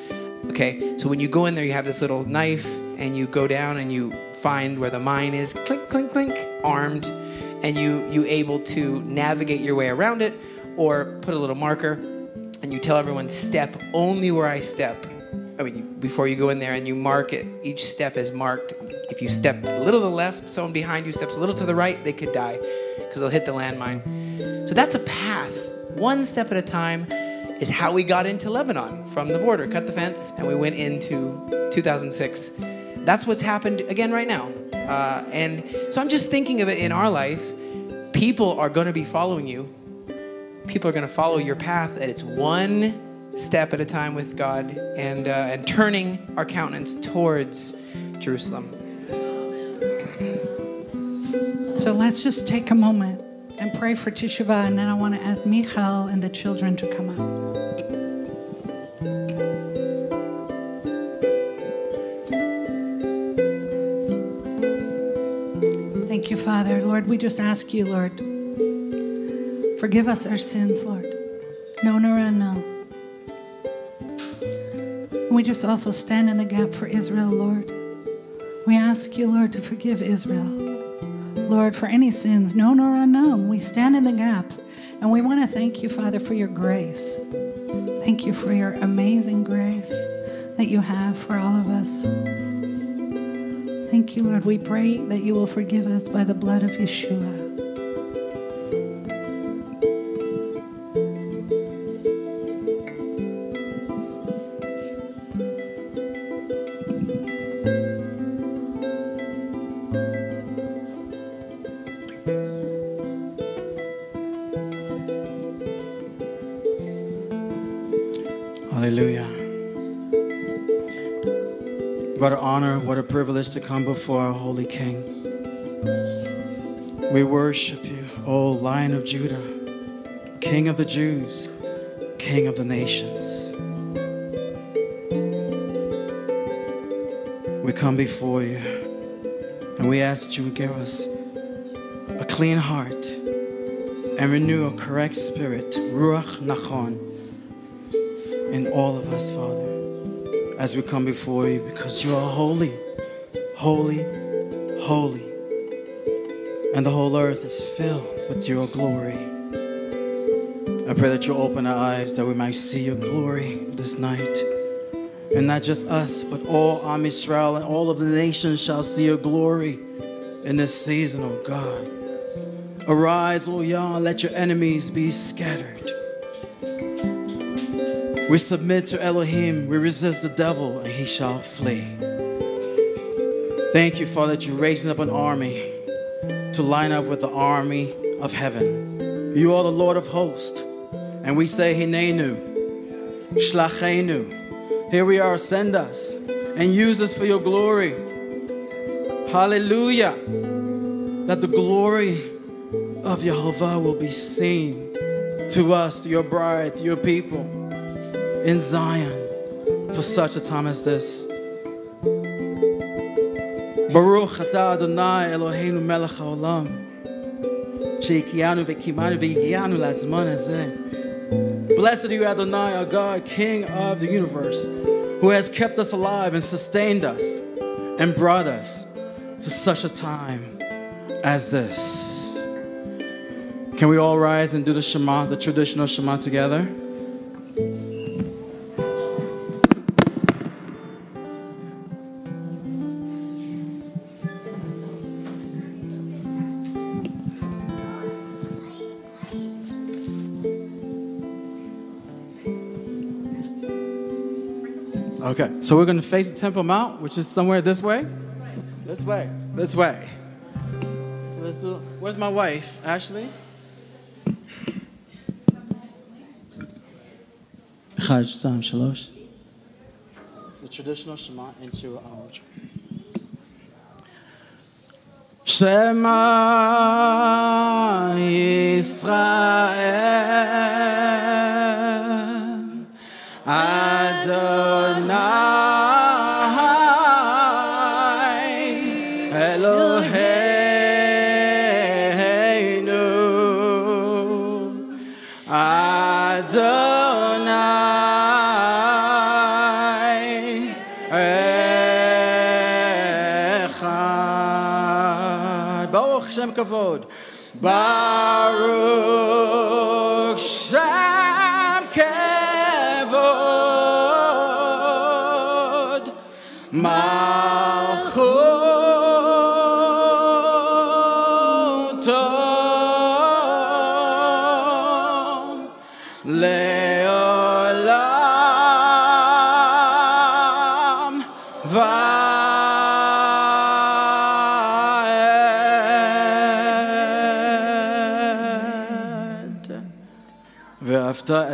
Okay, so when you go in there, you have this little knife and you go down and you find where the mine is, clink, clink, clink, armed, and you you able to navigate your way around it, or put a little marker, and you tell everyone step only where I step. I mean, before you go in there and you mark it, each step is marked. If you step a little to the left, someone behind you steps a little to the right, they could die because they'll hit the landmine. So that's a path, one step at a time, is how we got into Lebanon from the border. Cut the fence, and we went into 2006. That's what's happened again right now. Uh, and so I'm just thinking of it in our life. People are going to be following you. People are going to follow your path, and it's one step at a time with God, and uh, and turning our countenance towards Jerusalem. So let's just take a moment and pray for Teshuvah, and then I want to ask Michal and the children to come up. Thank you, Father. Lord, we just ask you, Lord, forgive us our sins, Lord, known or unknown. We just also stand in the gap for Israel, Lord. We ask you, Lord, to forgive Israel. Lord, for any sins, known or unknown. We stand in the gap and we want to thank you, Father, for your grace. Thank you for your amazing grace that you have for all of us. Thank you, Lord. We pray that you will forgive us by the blood of Yeshua. Privilege to come before our holy King. We worship you, O Lion of Judah, King of the Jews, King of the nations. We come before you and we ask that you would give us a clean heart and renew a correct spirit, Ruach Nachon in all of us, Father. as we come before you because you are holy, holy, holy. And the whole earth is filled with your glory. I pray that you open our eyes that we might see your glory this night. And not just us, but all Am Israel and all of the nations shall see your glory in this season, oh God. Arise, O Yah, let your enemies be scattered. We submit to Elohim, we resist the devil, and he shall flee. Thank you, Father, that you're raising up an army to line up with the army of heaven. You are the Lord of hosts, and we say, Hinenu, Shlachenu. Here we are, send us and use us for your glory. Hallelujah. That the glory of Jehovah will be seen through us, through your bride, through your people in Zion for such a time as this. Baruch atah Adonai Eloheinu melech haolam שהקיאנו וקימנו והגיענו לזמן הזה. Blessed are you, Adonai, our God, King of the universe, who has kept us alive and sustained us and brought us to such a time as this. Can we all rise and do the Shema, the traditional Shema together? Okay, so we're going to face the Temple Mount, which is somewhere this way. This way. This way. So let's do. Where's my wife, Ashley? Chaj, Sam, Shalosh. The traditional Shema into our. Shema Yisrael Adonai Eloheinu. Adonai Echad. Baruch Shem Kavod. Baruch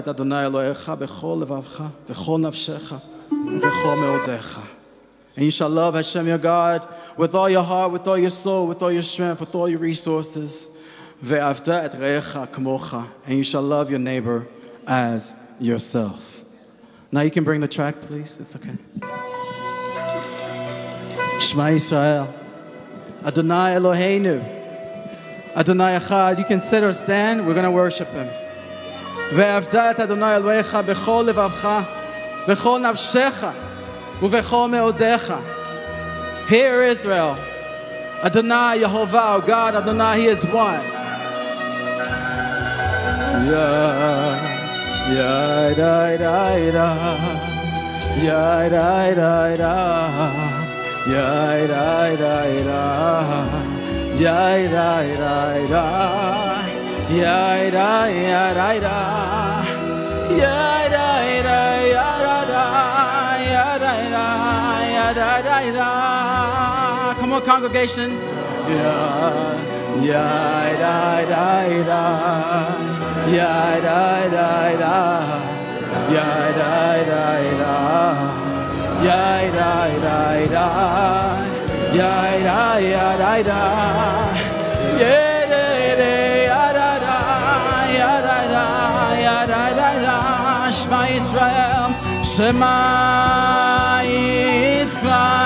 את אדוני אלוהיך בכל לבבך, בכל נפשך ובכל מאודיך. And you shall love Hashem your God with all your heart, with all your soul, with all your strength, with all your resources. ואהבת את רעך כמוך. And you shall love your neighbor as yourself. Now you can bring the track, please. It's okay. Shema Yisrael. Adonai Eloheinu. Adonai Echad. You can sit or stand. We're going to worship him. ואהבת את אדוני אלוהיך בכל לבבך, בכל נפשך ובכל מאודיך. Hear Israel. Adonai Yehovah, our God, Adonai, He is one. Yeah, yeah, da, da, da. Yeah, da, da, da. Yeah, da, da, da. Yeah, da, da, da. Yeah, da, yeah, da, da. Yeah, da, da, yeah, da, da. Yeah, da, da, yeah, da, da, da. Come on, congregation. Yeah, yeah, da, da, da. Yeah, da, da, da. Yeah, da, da, da. Yeah, da, da, da. Yeah, da, yeah, da, da. Yeah, שמע ישראל, שמע ישראל.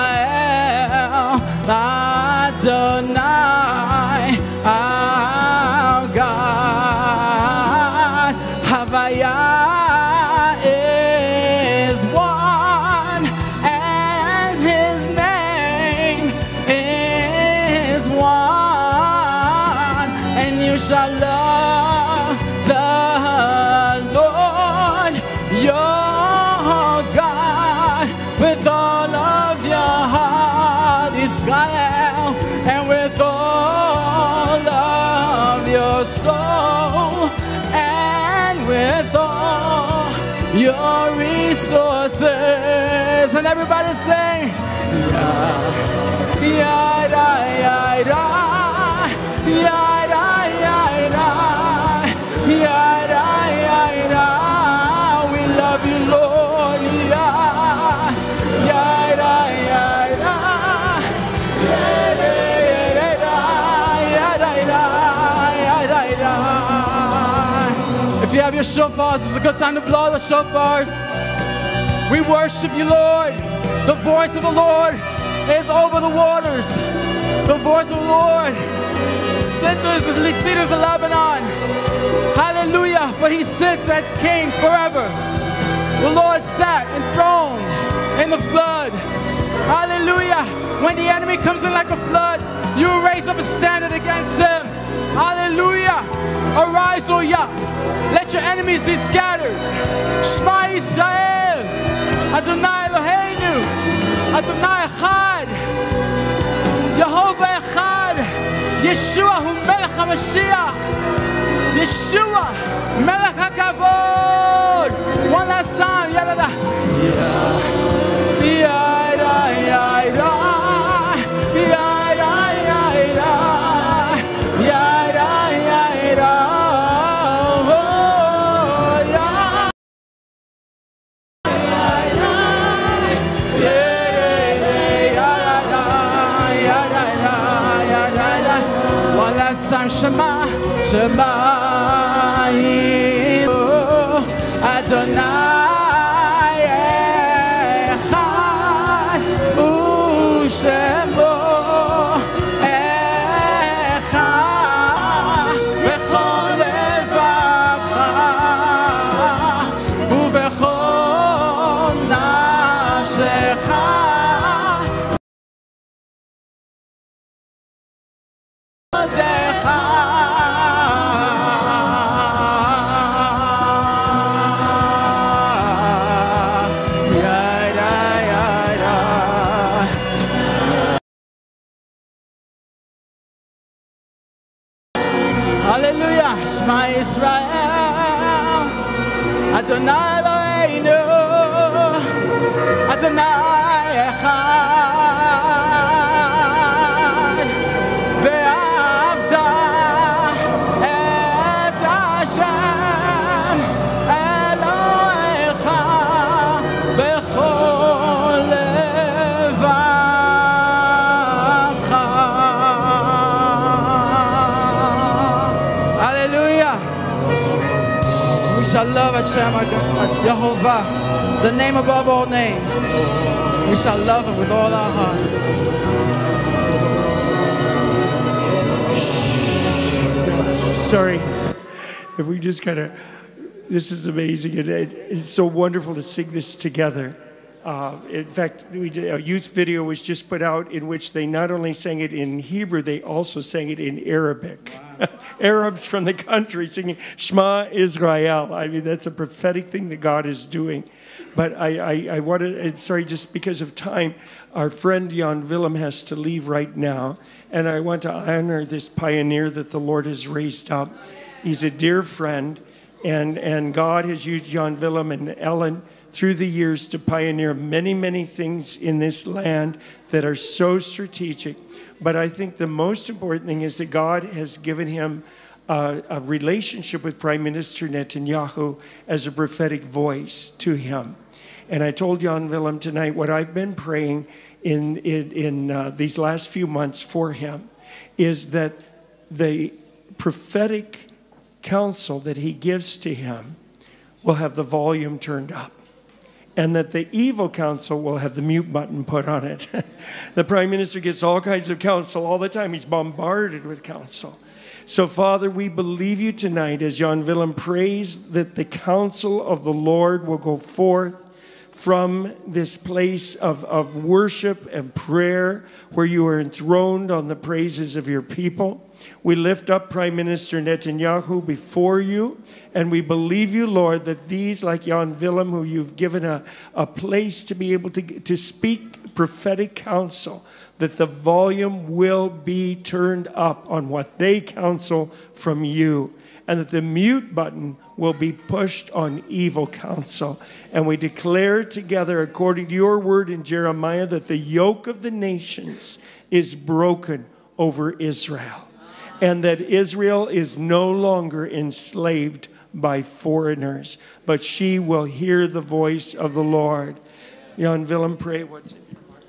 your shofars, it's a good time to blow the shofars. We worship you, Lord. The voice of the Lord is over the waters. The voice of the Lord splinters the cedars of Lebanon. Hallelujah, for he sits as king forever. The Lord sat enthroned in the flood. Hallelujah. When the enemy comes in like a flood, you raise up a standard against them. Hallelujah. Arise, O Yah. Your enemies be scattered. Shema Israel. Adonai Eloheinu. Adonai Echad. Yehovah Echad. Yeshua hu Melech HaMashiach. Yeshua Melech HaKavod. One last time. Yada. Yada, yada, yada. Yada, 什么？什么？This is amazing. And it, it's so wonderful to sing this together. Uh, in fact, we did, a youth video was just put out in which they not only sang it in Hebrew, they also sang it in Arabic. Arabs from the country singing Shema Israel. I mean, that's a prophetic thing that God is doing. But I, I, I wanted, sorry, just because of time, our friend Jan Willem has to leave right now. And I want to honor this pioneer that the Lord has raised up. He's a dear friend, and, and God has used Jan Willem and Ellen through the years to pioneer many, many things in this land that are so strategic. But I think the most important thing is that God has given him a, a relationship with Prime Minister Netanyahu as a prophetic voice to him. And I told Jan Willem tonight what I've been praying in, in, in uh, these last few months for him is that the prophetic counsel that he gives to him will have the volume turned up and that the evil counsel will have the mute button put on it. the prime minister gets all kinds of counsel all the time. He's bombarded with counsel. So, Father, we believe you tonight as Jan Willem prays that the counsel of the Lord will go forth from this place of, of worship and prayer where you are enthroned on the praises of your people. We lift up Prime Minister Netanyahu before you, and we believe you, Lord, that these, like Jan Willem, who you've given a, a place to be able to, to speak prophetic counsel, that the volume will be turned up on what they counsel from you, and that the mute button will be pushed on evil counsel. And we declare together, according to your word in Jeremiah, that the yoke of the nations is broken over Israel. And that Israel is no longer enslaved by foreigners, but she will hear the voice of the Lord. Jan Willem, pray what's in your heart.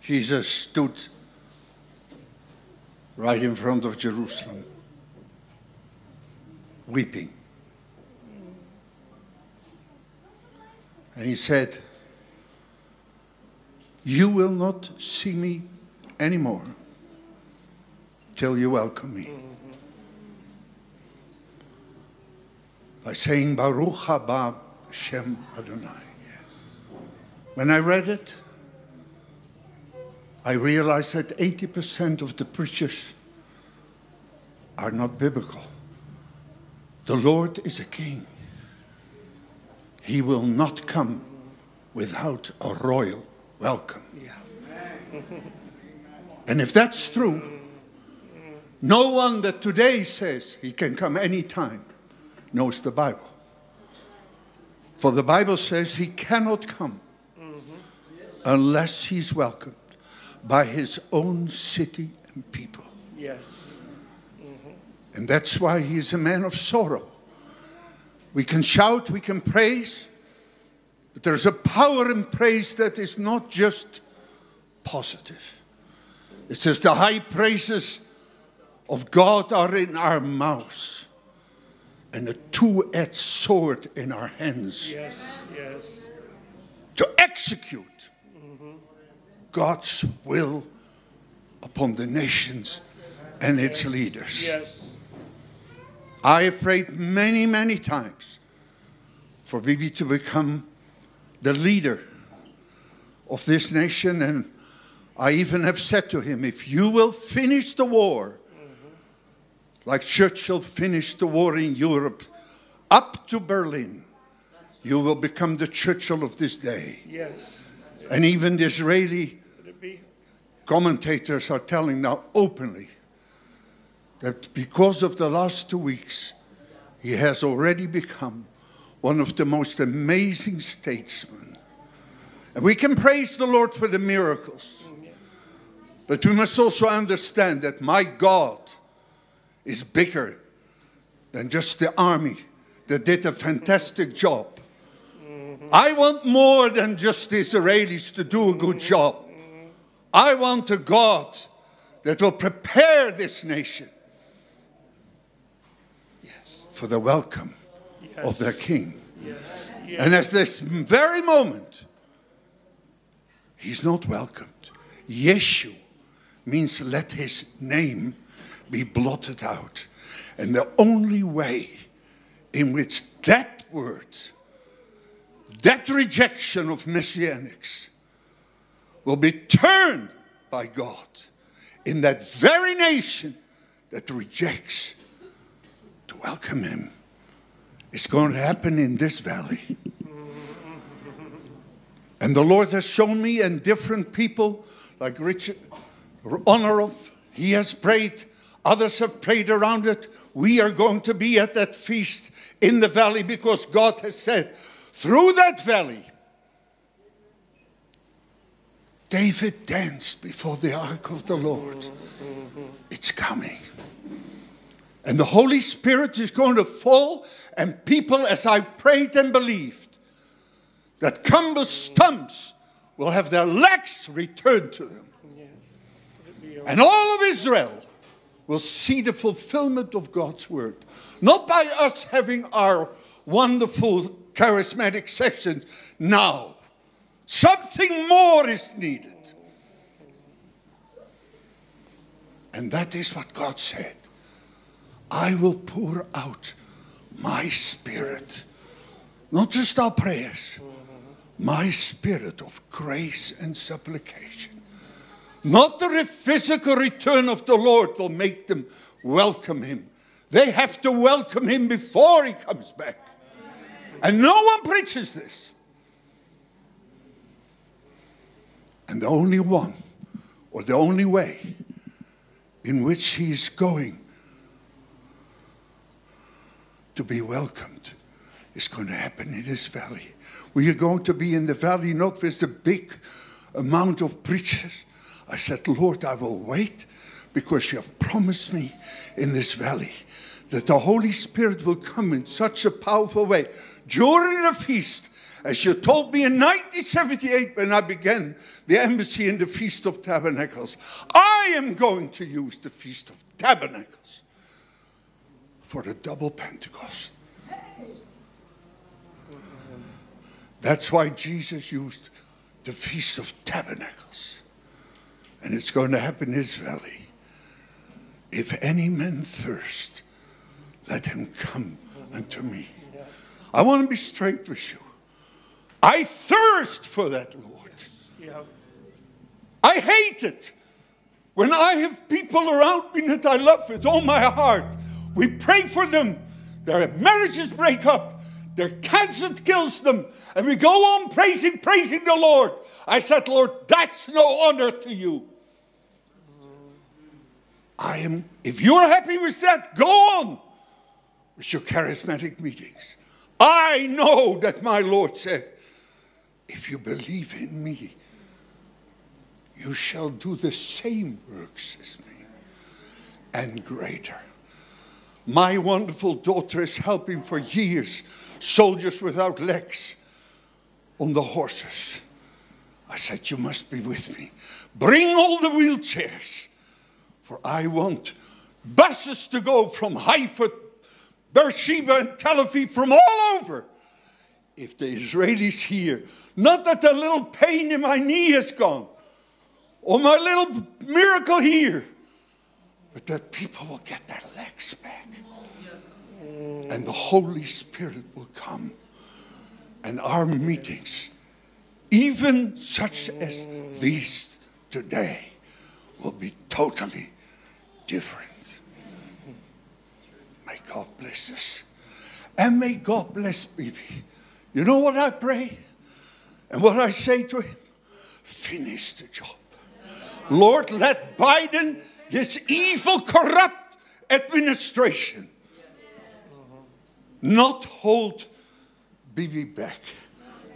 Jesus stood right in front of Jerusalem, weeping. And he said, You will not see me anymore till you welcome me. By saying, Baruch haba Shem Adonai. When I read it, I realized that 80% of the preachers are not biblical. The Lord is a king. He will not come without a royal welcome. and if that's true, no one that today says he can come anytime knows the Bible. For the Bible says he cannot come mm-hmm. unless he's welcomed by his own city and people. Yes. Mm-hmm. And that's why he is a man of sorrow. We can shout, we can praise, but there's a power in praise that is not just positive. It says the high praises of God are in our mouths and a two edged sword in our hands. Yes, yes. To execute God's will upon the nations and its leaders. Yes. I have prayed many, many times for Bibi to become the leader of this nation. And I even have said to him, if you will finish the war, mm-hmm. like Churchill finished the war in Europe up to Berlin, you will become the Churchill of this day. Yes. And even the Israeli commentators are telling now openly that because of the last two weeks, he has already become one of the most amazing statesmen. And we can praise the Lord for the miracles. But we must also understand that my God is bigger than just the army that did a fantastic job. I want more than just the Israelis to do a good job. I want a God that will prepare this nation yes. for the welcome yes. of their king. Yes. And at this very moment, he's not welcomed. Yeshu means let his name be blotted out. And the only way in which that word, that rejection of messianics, will be turned by God in that very nation that rejects to welcome him It's going to happen in this valley. And the Lord has shown me and different people like Richard Honorov, he has prayed, others have prayed around it. We are going to be at that feast in the valley because God has said, through that valley, David danced before the ark of the Lord. It's coming. And the Holy Spirit is going to fall, and people, as I've prayed and believed, that cumber stumps will have their legs returned to them. And all of Israel will see the fulfillment of God's word. Not by us having our wonderful charismatic sessions now. Something more is needed. And that is what God said. I will pour out my spirit, not just our prayers, my spirit of grace and supplication. Not the physical return of the Lord will make them welcome him. They have to welcome him before he comes back. And no one preaches this. And the only one, or the only way in which he is going to be welcomed is going to happen in this valley. We are going to be in the valley not with a big amount of preachers. I said, Lord, I will wait because you have promised me in this valley that the Holy Spirit will come in such a powerful way during the feast. As you told me in 1978 when I began the embassy in the Feast of Tabernacles, I am going to use the Feast of Tabernacles for the double Pentecost. That's why Jesus used the Feast of Tabernacles. And it's going to happen in this valley. If any man thirst, let him come unto me. I want to be straight with you. I thirst for that, Lord. I hate it when I have people around me that I love with all my heart. We pray for them. Their marriages break up. Their cancer kills them. And we go on praising, praising the Lord. I said, Lord, that's no honor to you. I am, if you're happy with that, go on with your charismatic meetings. I know that my Lord said, if you believe in me, you shall do the same works as me and greater. My wonderful daughter is helping for years soldiers without legs on the horses. I said, You must be with me. Bring all the wheelchairs, for I want buses to go from Haifa, Beersheba, and Tel Aviv from all over. If the Israelis hear, not that the little pain in my knee is gone, or my little miracle here, but that people will get their legs back. And the Holy Spirit will come. And our meetings, even such as these today, will be totally different. May God bless us. And may God bless Bibi. You know what I pray? And what I say to him? Finish the job. Lord, let Biden, this evil, corrupt administration, not hold Bibi back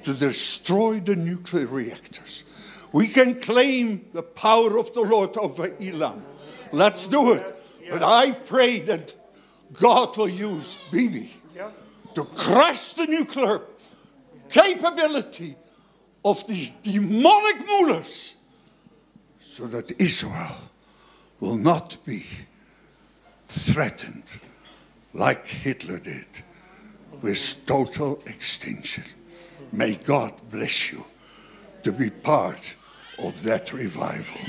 to destroy the nuclear reactors. We can claim the power of the Lord over Iran. Let's do it. But I pray that God will use Bibi to crush the nuclear capability of these demonic rulers so that Israel will not be threatened like Hitler did with total extinction. May God bless you to be part of that revival.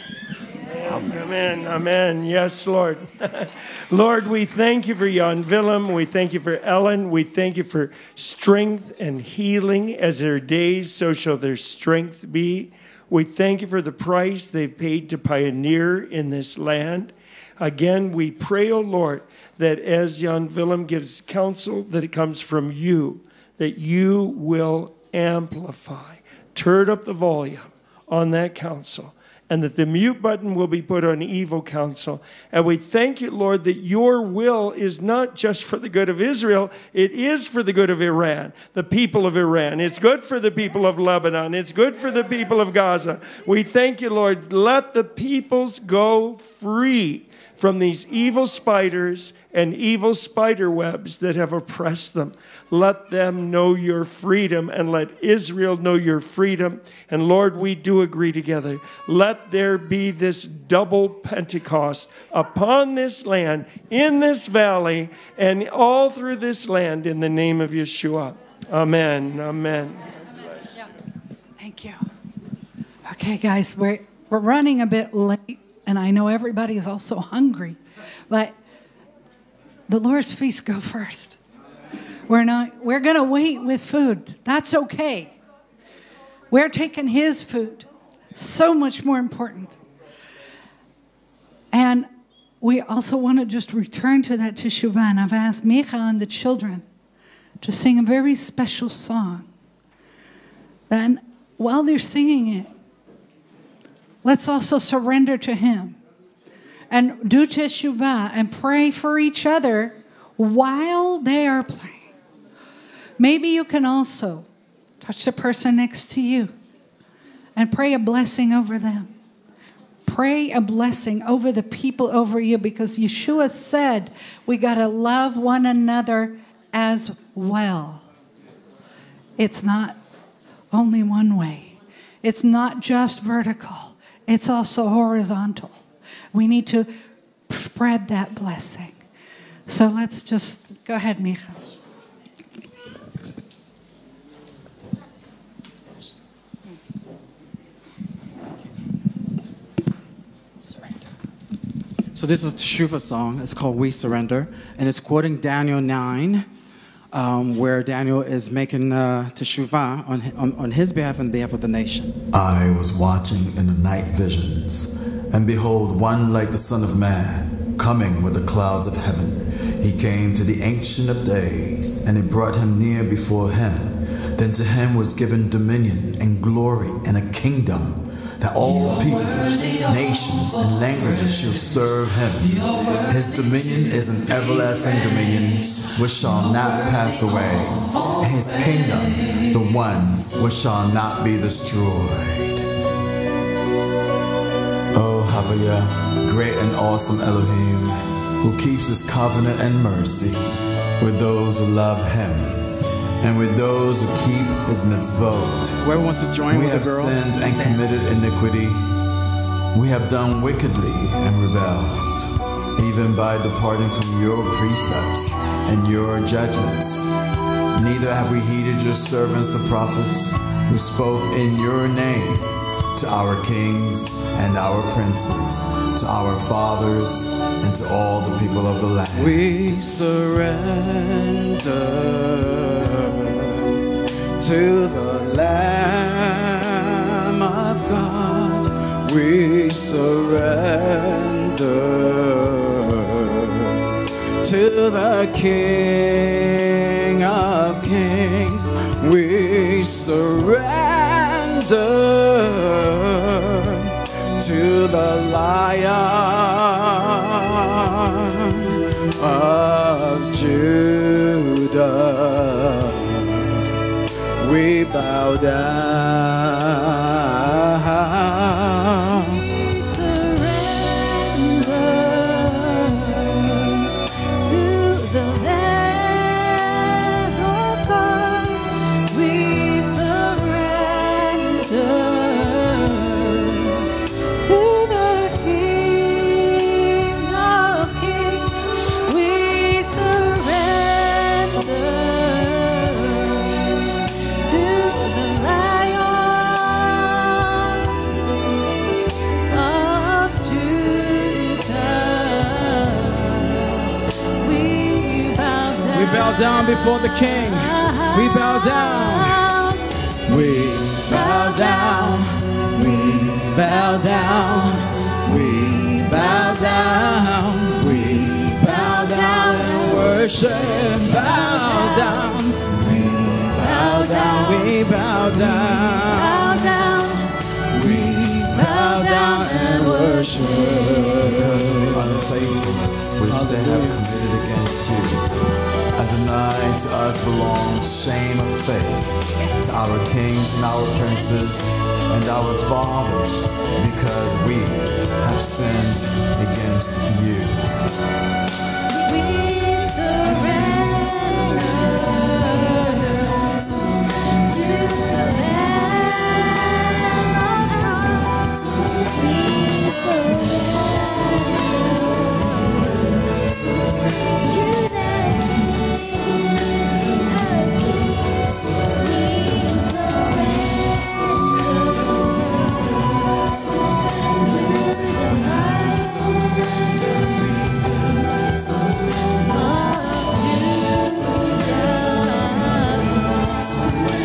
Amen. Amen. Amen. Yes, Lord. Lord, we thank you for Jan Willem. We thank you for Ellen. We thank you for strength and healing. As their days, so shall their strength be. We thank you for the price they've paid to pioneer in this land. Again, we pray, O oh Lord, that as Jan Willem gives counsel, that it comes from you, that you will amplify, turn up the volume on that counsel and that the mute button will be put on evil counsel. And we thank you, Lord, that your will is not just for the good of Israel, it is for the good of Iran, the people of Iran. It's good for the people of Lebanon, it's good for the people of Gaza. We thank you, Lord. Let the peoples go free from these evil spiders and evil spider webs that have oppressed them. Let them know your freedom and let Israel know your freedom. And Lord, we do agree together. Let there be this double Pentecost upon this land, in this valley, and all through this land in the name of Yeshua. Amen. Amen. Thank you. Okay, guys, we're, we're running a bit late and I know everybody is also hungry, but the Lord's feast go first. We're not we're going to wait with food. That's okay. We're taking his food. So much more important. And we also want to just return to that teshuvah. And I've asked Micha and the children to sing a very special song. Then while they're singing it, Let's also surrender to Him and do teshuvah and pray for each other while they are playing. Maybe you can also touch the person next to you and pray a blessing over them. Pray a blessing over the people over you because Yeshua said we got to love one another as well. It's not only one way, it's not just vertical it's also horizontal. We need to spread that blessing. So let's just go ahead, Micha. So this is Teshuva song. It's called We Surrender, and it's quoting Daniel 9, um, where Daniel is making uh, teshuvah on, on, on his behalf and behalf of the nation. I was watching in the night visions, and behold, one like the Son of Man, coming with the clouds of heaven. He came to the Ancient of Days, and it brought him near before him. Then to him was given dominion and glory and a kingdom that all peoples, nations, and languages shall serve him. His dominion is an everlasting dominion which shall not pass away, and his kingdom the one which shall not be destroyed. Oh, Havaya, great and awesome Elohim, who keeps his covenant and mercy with those who love him and with those who keep his mitzvot. Whoever wants to join we with have the girl. sinned and committed iniquity. We have done wickedly and rebelled, even by departing from your precepts and your judgments. Neither have we heeded your servants, the prophets, who spoke in your name to our kings and our princes, to our fathers, and to all the people of the land. We surrender to the Lamb of God. We surrender to the King of Kings. We surrender to the Lion of Judah we bow down. Down before the King. We bow down. We bow down. We bow down. We bow down. We bow down worship. Bow down. We bow down. We bow down. Worship. because of the unfaithfulness which they have committed against you. Denied to us belongs shame of face, to our kings and our princes and our fathers, because we have sinned against you. We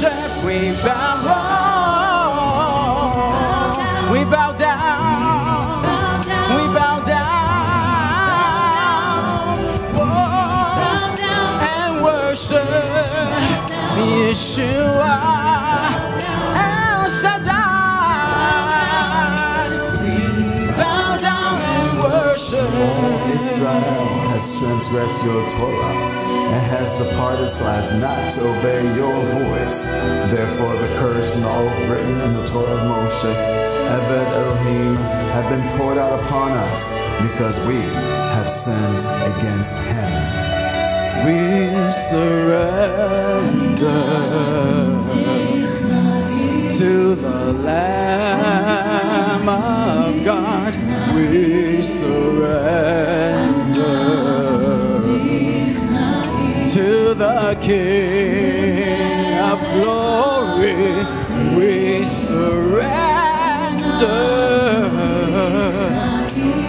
worship, we bow low. We bow down, we bow down, Whoa. and worship Yeshua El Shaddai. We bow down and worship. Israel has transgressed your Torah and has departed so as not to obey your voice. Therefore, the curse and the oath written in the Torah of Moshe, Eved Elohim, have been poured out upon us because we have sinned against him. We surrender to the Lamb of God. We surrender to the King of Glory. We surrender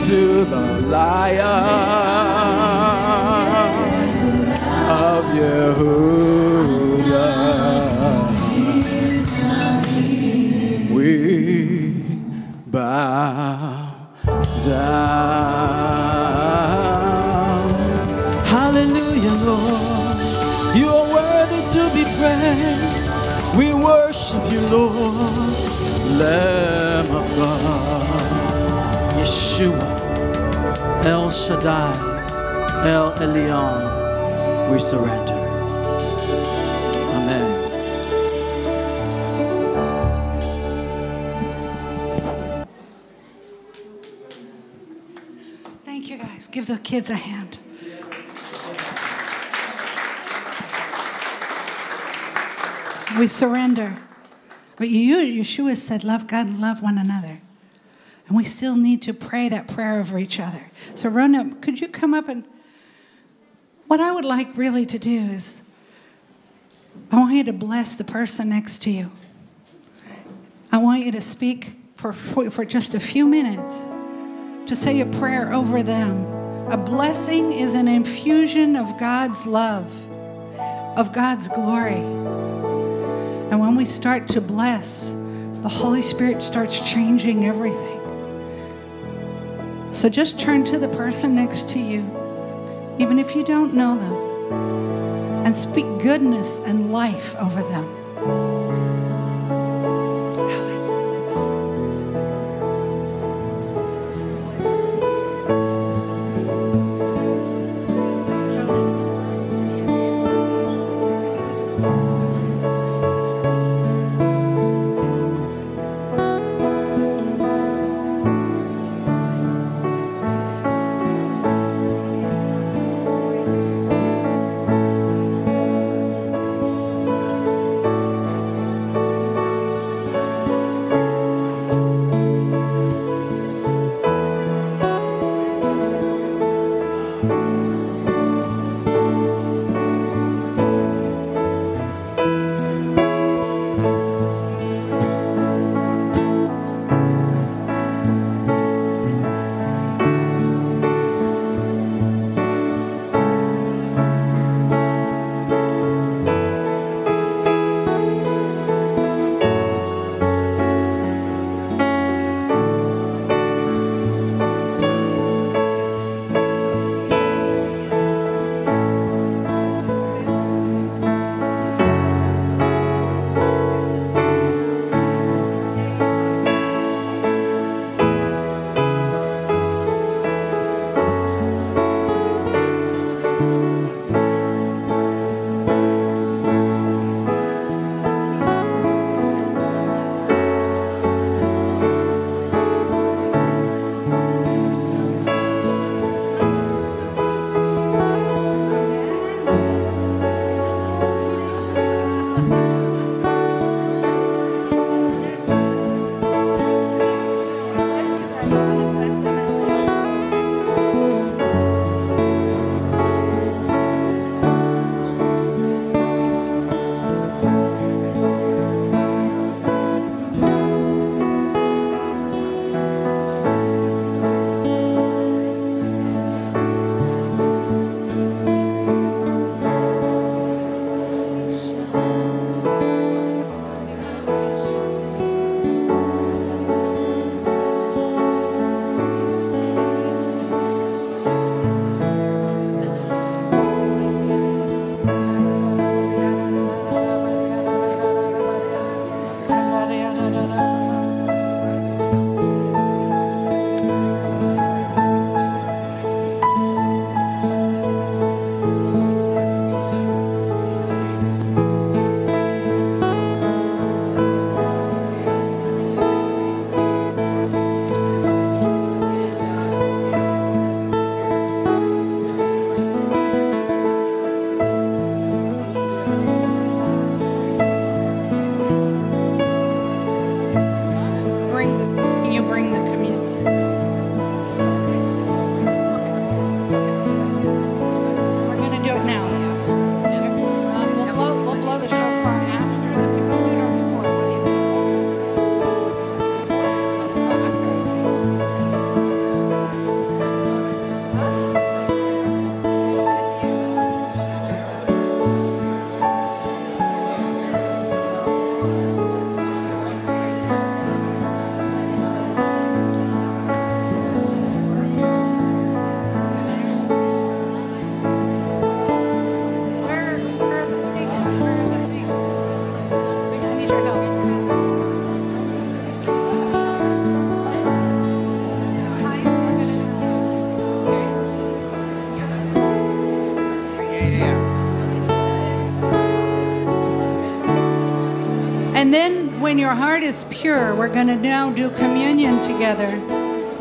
to the Lion of Yehuda. Lamb of God. Yeshua. El Shaddai. El Elyon. We surrender. Amen. Thank you guys. Give the kids a hand. We surrender. But you, Yeshua said, love God and love one another. And we still need to pray that prayer over each other. So, Rona, could you come up and. What I would like really to do is, I want you to bless the person next to you. I want you to speak for, for, for just a few minutes to say a prayer over them. A blessing is an infusion of God's love, of God's glory. And when we start to bless, the Holy Spirit starts changing everything. So just turn to the person next to you, even if you don't know them, and speak goodness and life over them. And then, when your heart is pure, we're going to now do communion together.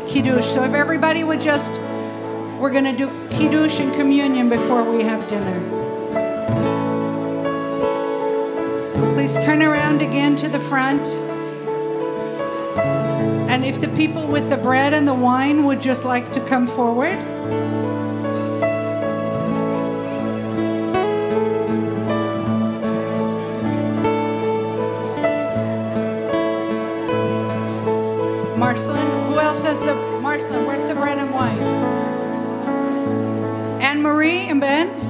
Kiddush. So, if everybody would just, we're going to do Kiddush and communion before we have dinner. Please turn around again to the front. And if the people with the bread and the wine would just like to come forward. Else has the Marceline? Where's the bread and wine? Anne Marie and Ben?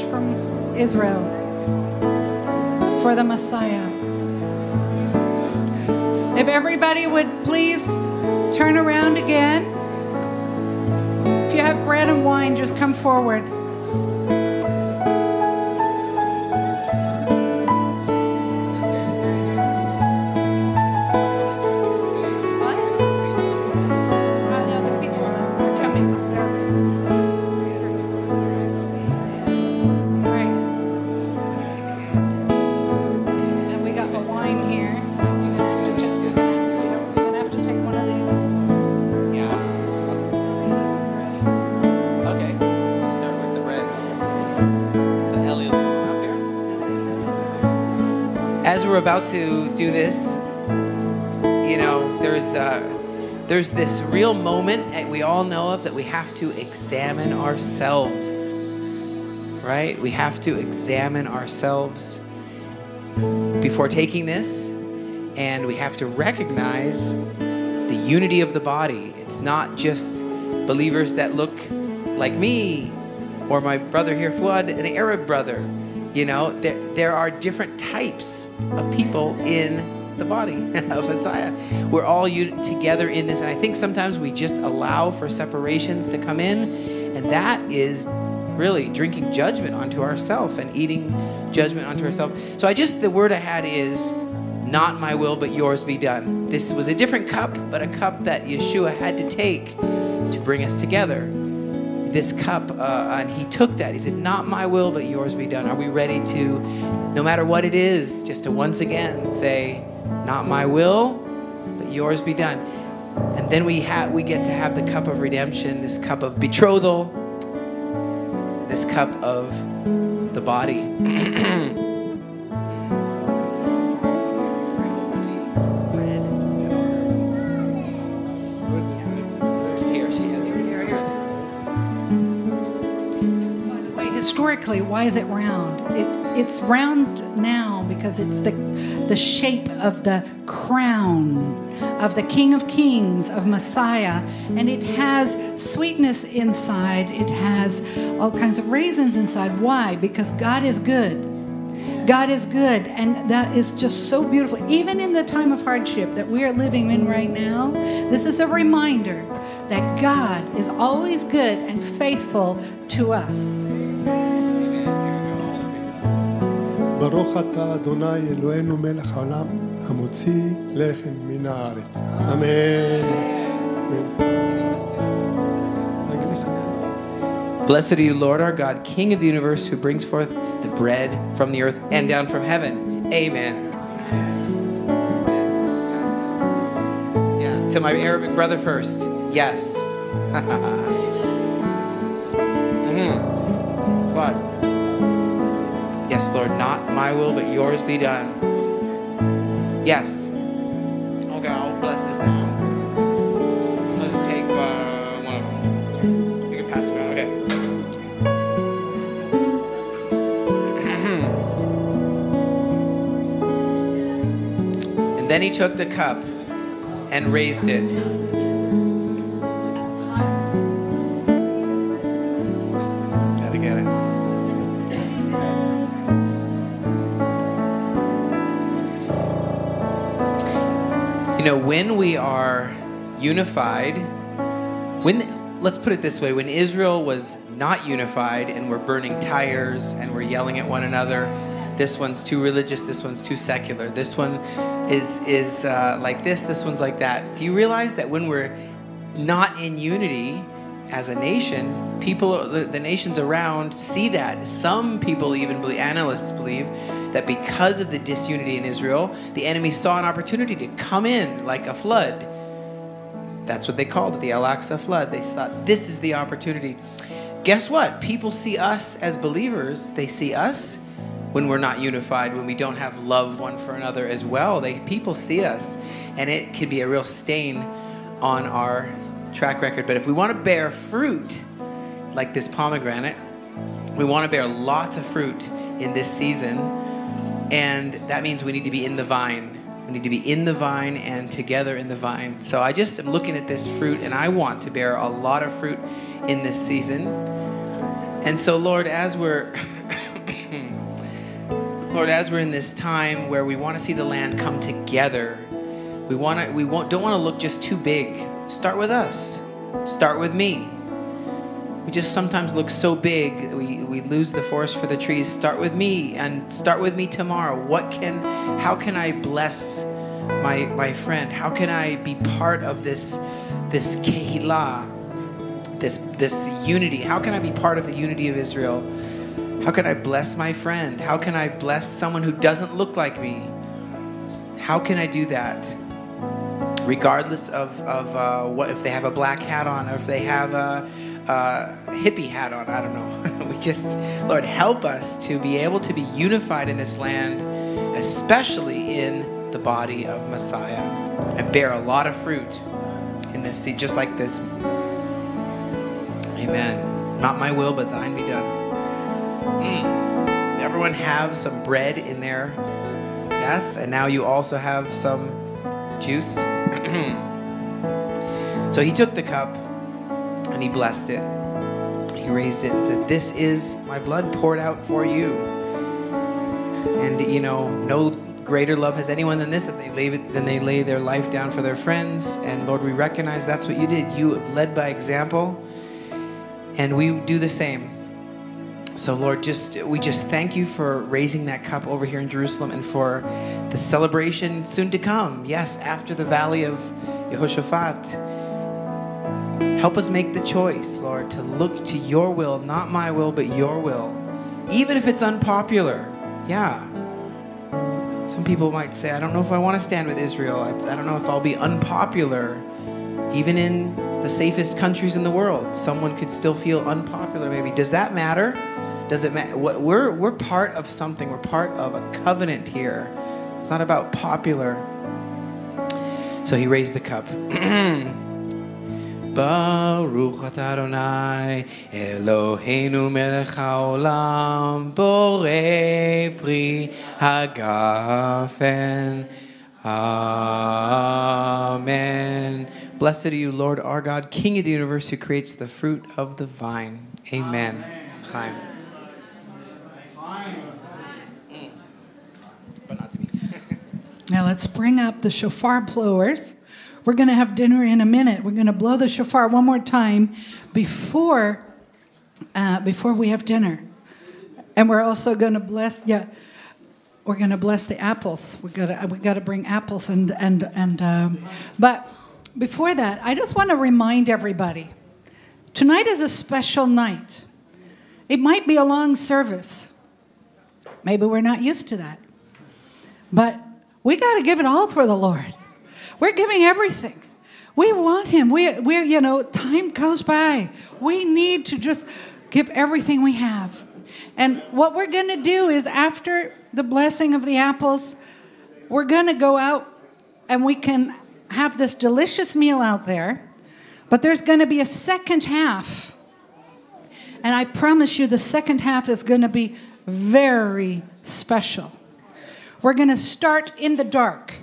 From Israel for the Messiah. If everybody would please turn around again. If you have bread and wine, just come forward. About to do this, you know, there's uh, there's this real moment that we all know of that we have to examine ourselves. Right? We have to examine ourselves before taking this, and we have to recognize the unity of the body. It's not just believers that look like me or my brother here, Fuad, an Arab brother. You know, there, there are different types of people in the body of Messiah. We're all together in this, and I think sometimes we just allow for separations to come in, and that is really drinking judgment onto ourselves and eating judgment onto ourselves. So I just, the word I had is, not my will, but yours be done. This was a different cup, but a cup that Yeshua had to take to bring us together. This cup, uh, and he took that. He said, Not my will, but yours be done. Are we ready to, no matter what it is, just to once again say, Not my will, but yours be done? And then we have we get to have the cup of redemption, this cup of betrothal, this cup of the body. historically, why is it round? It, it's round now because it's the, the shape of the crown of the King of Kings, of Messiah, and it has sweetness inside. It has all kinds of raisins inside. Why? Because God is good. God is good, and that is just so beautiful. Even in the time of hardship that we are living in right now, this is a reminder that God is always good and faithful to us. ברוך אתה אדוני אלוהינו מלך העולם המוציא לחם מן הארץ. אמן. רגע, ניסן. Blessed are you, Lord our God, King of the universe, who brings forth the bread from the earth and down from heaven. Amen. Yeah, to my Arabic brother first. Yes. Mhm. God. Yes, Lord, not my will, but yours be done. Yes. Okay, I'll bless this now. Let's take uh, one of them. You can pass it around. Okay. and then he took the cup and raised it. You know, when we are unified, when let's put it this way, when Israel was not unified and we're burning tires and we're yelling at one another, this one's too religious, this one's too secular, this one is is uh, like this, this one's like that. Do you realize that when we're not in unity as a nation, people, the, the nations around see that. Some people even believe, analysts believe, that because of the disunity in Israel, the enemy saw an opportunity to come in like a flood. That's what they called it, the Al Aqsa flood. They thought this is the opportunity. Guess what? People see us as believers. They see us when we're not unified, when we don't have love one for another as well. They people see us, and it can be a real stain on our track record. But if we want to bear fruit, like this pomegranate, we want to bear lots of fruit in this season, and that means we need to be in the vine. We need to be in the vine and together in the vine. So I just am looking at this fruit and I want to bear a lot of fruit in this season. And so, Lord, as we're Lord, as we're in this time where we want to see the land come together, we want to we won't, don't want to look just too big. Start with us. Start with me. We just sometimes look so big, we, we lose the forest for the trees. Start with me and start with me tomorrow. What can, how can I bless my, my friend? How can I be part of this, this kehilah this, this unity? How can I be part of the unity of Israel? How can I bless my friend? How can I bless someone who doesn't look like me? How can I do that? Regardless of, of uh, what, if they have a black hat on or if they have a, uh, hippie hat on. I don't know. we just, Lord, help us to be able to be unified in this land, especially in the body of Messiah, and bear a lot of fruit in this seed, just like this. Amen. Not my will, but thine be done. Mm. Does everyone have some bread in there? Yes, and now you also have some juice. so he took the cup and he blessed it. He raised it and said, This is my blood poured out for you. And you know, no greater love has anyone than this that they lay it, than they lay their life down for their friends. And Lord, we recognize that's what you did. You have led by example, and we do the same. So Lord, just we just thank you for raising that cup over here in Jerusalem and for the celebration soon to come. Yes, after the valley of Yehoshaphat. Help us make the choice, Lord, to look to your will, not my will, but your will. Even if it's unpopular. Yeah. Some people might say, I don't know if I want to stand with Israel. I don't know if I'll be unpopular. Even in the safest countries in the world, someone could still feel unpopular, maybe. Does that matter? Does it matter? We're, we're part of something, we're part of a covenant here. It's not about popular. So he raised the cup. ברוך אתה אדוני אלוהינו מלך העולם בורא פרי הגפן. Amen. Blessed are you, Lord our God, King of the universe, who creates the fruit of the vine. Amen. Chaim. Now let's bring up the shofar blowers. We're going to have dinner in a minute. We're going to blow the shofar one more time before, uh, before we have dinner. And we're also going to bless, yeah, we're going to bless the apples. We got we to bring apples and and and. Um, but before that, I just want to remind everybody, tonight is a special night. It might be a long service. Maybe we're not used to that, but we got to give it all for the Lord. We're giving everything. We want him. We, we, you know, time goes by. We need to just give everything we have. And what we're going to do is after the blessing of the apples, we're going to go out and we can have this delicious meal out there. But there's going to be a second half. And I promise you, the second half is going to be very special. We're going to start in the dark.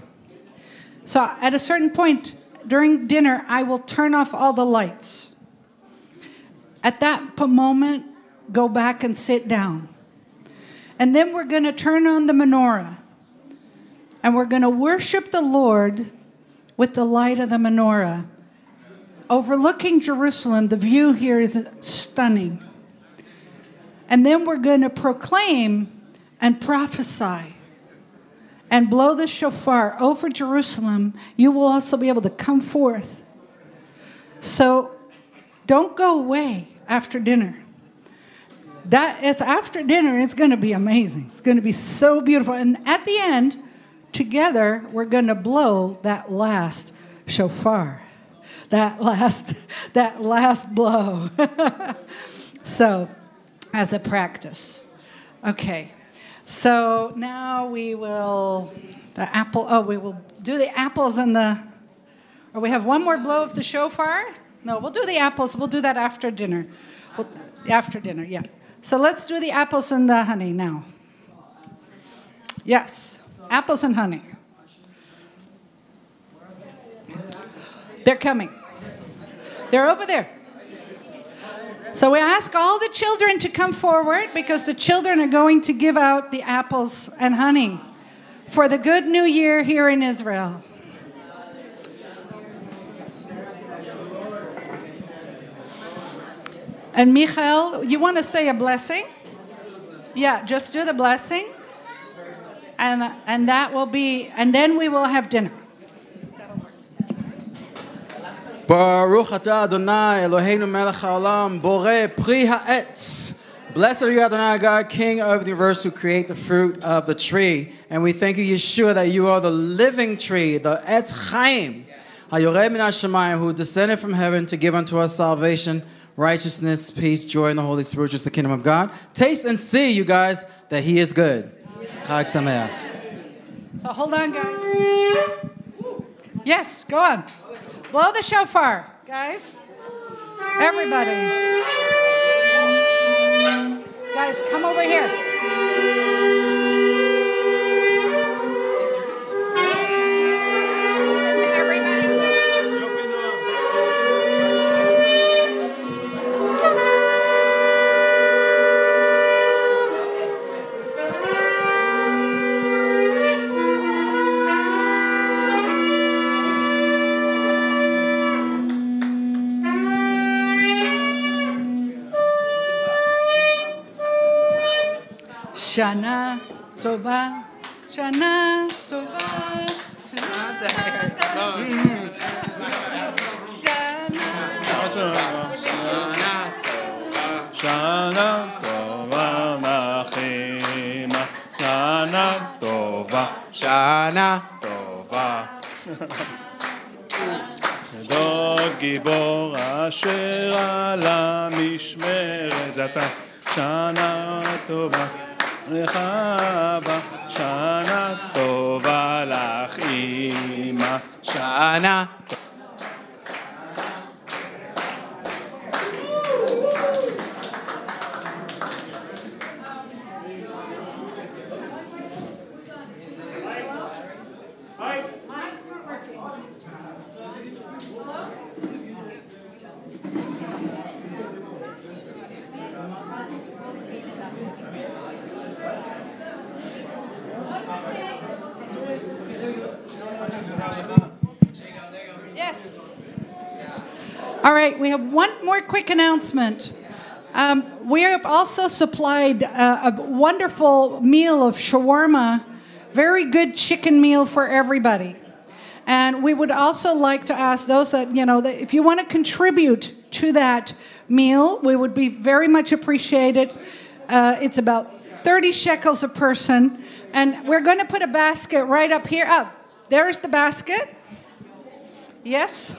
So at a certain point during dinner, I will turn off all the lights. At that moment, go back and sit down. And then we're going to turn on the menorah. And we're going to worship the Lord with the light of the menorah. Overlooking Jerusalem, the view here is stunning. And then we're going to proclaim and prophesy and blow the shofar over Jerusalem, you will also be able to come forth. So don't go away after dinner. That is after dinner, it's going to be amazing. It's going to be so beautiful. And at the end, together, we're going to blow that last shofar. That last, that last blow. so, as a practice. Okay. So now we will, the apple, oh, we will do the apples and the, or we have one more blow of the shofar? No, we'll do the apples. We'll do that after dinner. We'll, after dinner, yeah. So let's do the apples and the honey now. Yes, apples and honey. They're coming. They're over there. So we ask all the children to come forward because the children are going to give out the apples and honey for the good new year here in Israel. And Michael, you want to say a blessing? Yeah, just do the blessing. And, and that will be, and then we will have dinner. Baruch atah Adonai Eloheinu melech haolam borei pri ha'etz. Blessed are you, Adonai God, King of the universe, who create the fruit of the tree. And we thank you, Yeshua, that you are the living tree, the Etz Chaim, who descended from heaven to give unto us salvation, righteousness, peace, joy in the Holy Spirit, just the kingdom of God. Taste and see, you guys, that He is good. Chag Sameach. So hold on, guys. Yes, go on. Blow the shofar, guys. Everybody. Guys, come over here. Shana Tova, Shana Tova, Shana שנה טובה מחימה, שנה טובה, שנה טובה. דוד גיבור אשר על המשמרת, זה אתה. שנה טובה לך אבא, שנה טובה לך אמא, שנה Yes. All right, we have one more quick announcement. Um, we have also supplied uh, a wonderful meal of shawarma, very good chicken meal for everybody. And we would also like to ask those that, you know, that if you want to contribute to that meal, we would be very much appreciated. Uh, it's about 30 shekels a person. And we're going to put a basket right up here. Oh, there's the basket. Yes?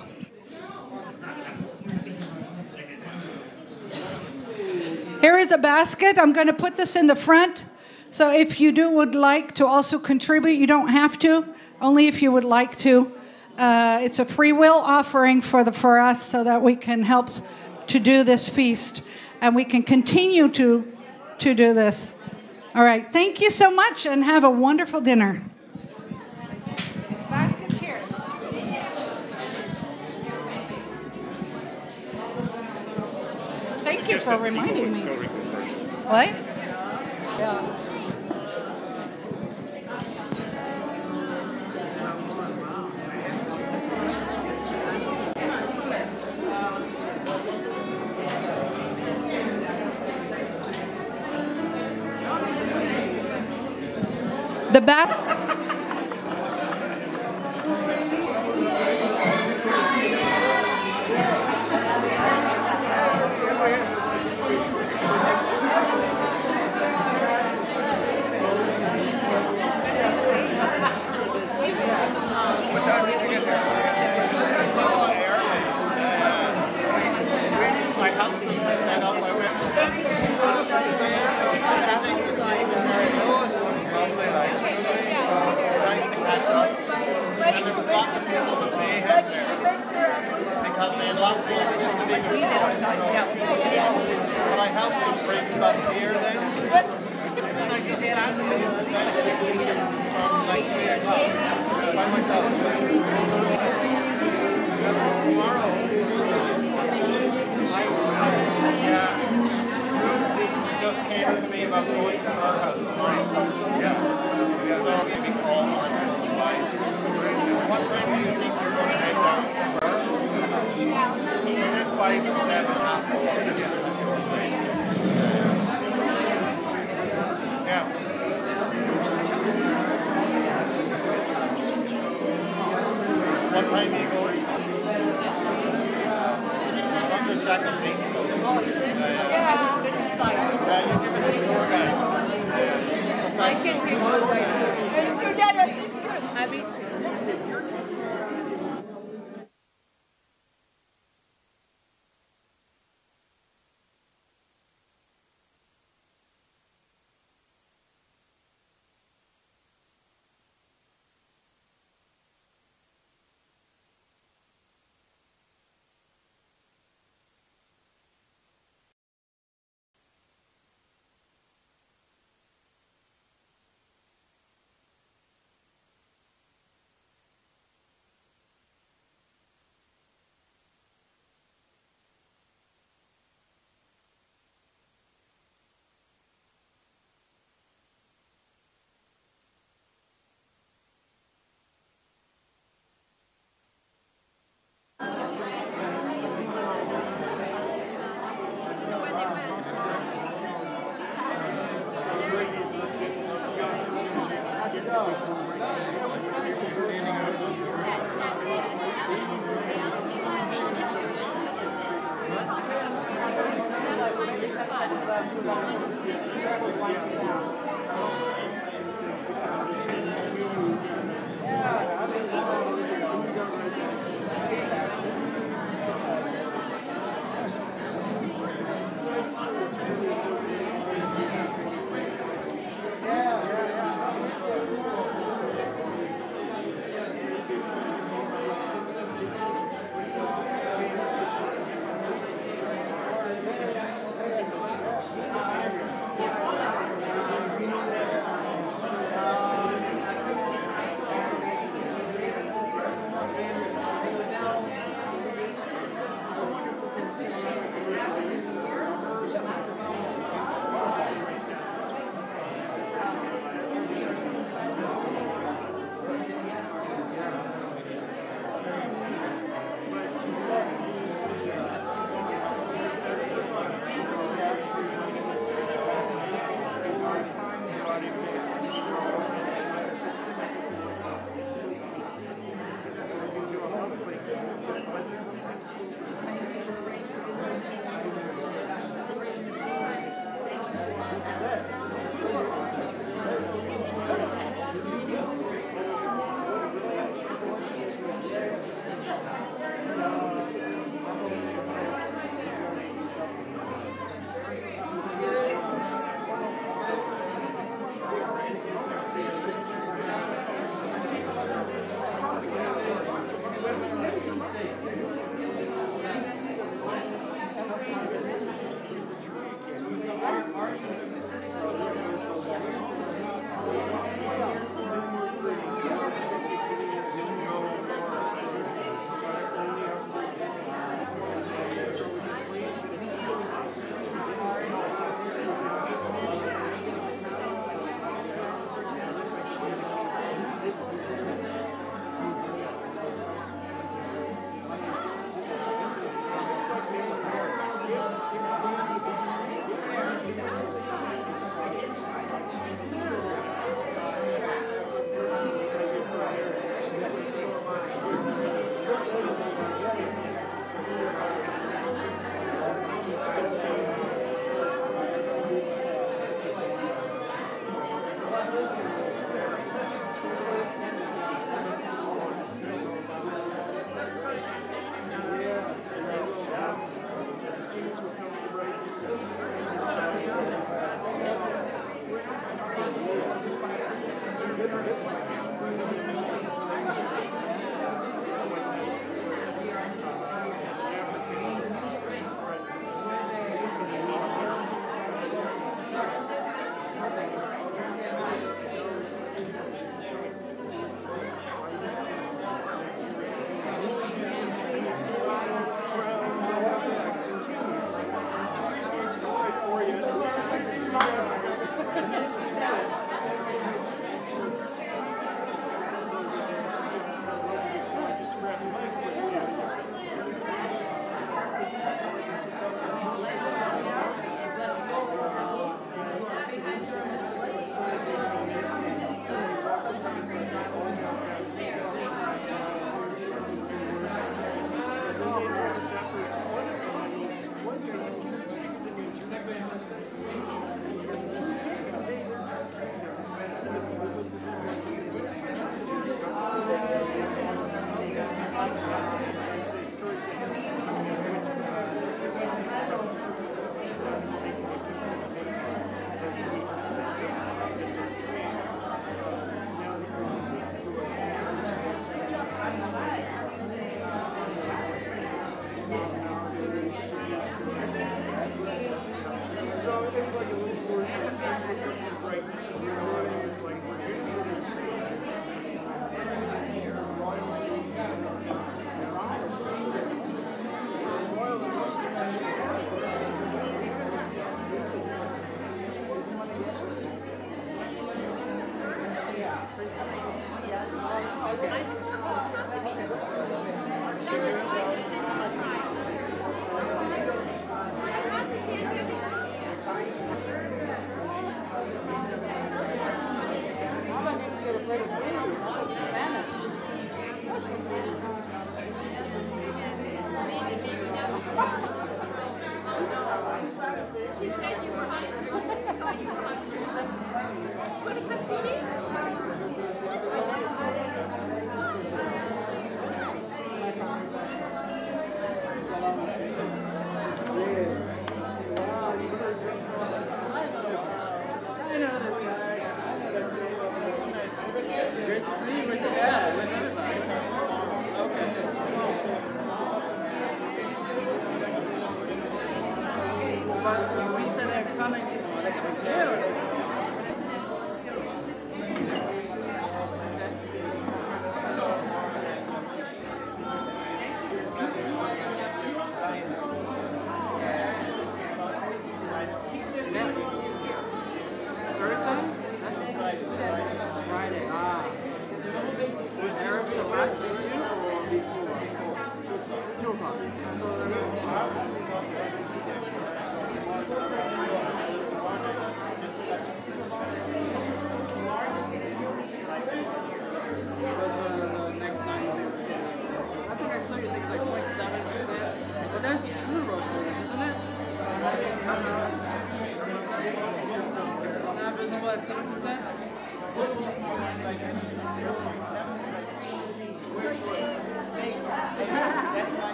Here is a basket. I'm going to put this in the front. So if you do would like to also contribute, you don't have to, only if you would like to. Uh, it's a free will offering for, the, for us so that we can help to do this feast and we can continue to, to do this. All right. Thank you so much and have a wonderful dinner. You for reminding me. What? Yeah. The back. And there was lots of people that they had there because they had lost the electricity before. But I helped them bring stuff here then. And then I just sat in the intercession from like 3 o'clock by myself. tomorrow. Yeah. Ruth just came to me about going to our house tomorrow. Yeah. So maybe call her twice. What time do you think you're going to head down? She said five to seven. Yeah. What time are you going? What's your second thing? Oh, is it? Yeah, yeah. Yeah, you give it to the tour guide. I can give tour guide. It's your dad. I mean too.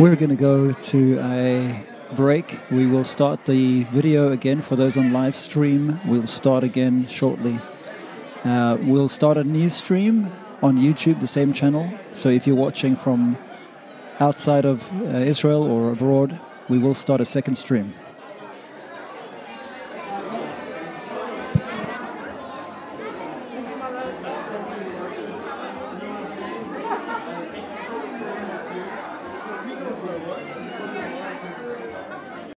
We're going to go to a break. We will start the video again for those on live stream. We'll start again shortly. Uh, we'll start a new stream on YouTube, the same channel. So if you're watching from outside of uh, Israel or abroad, we will start a second stream.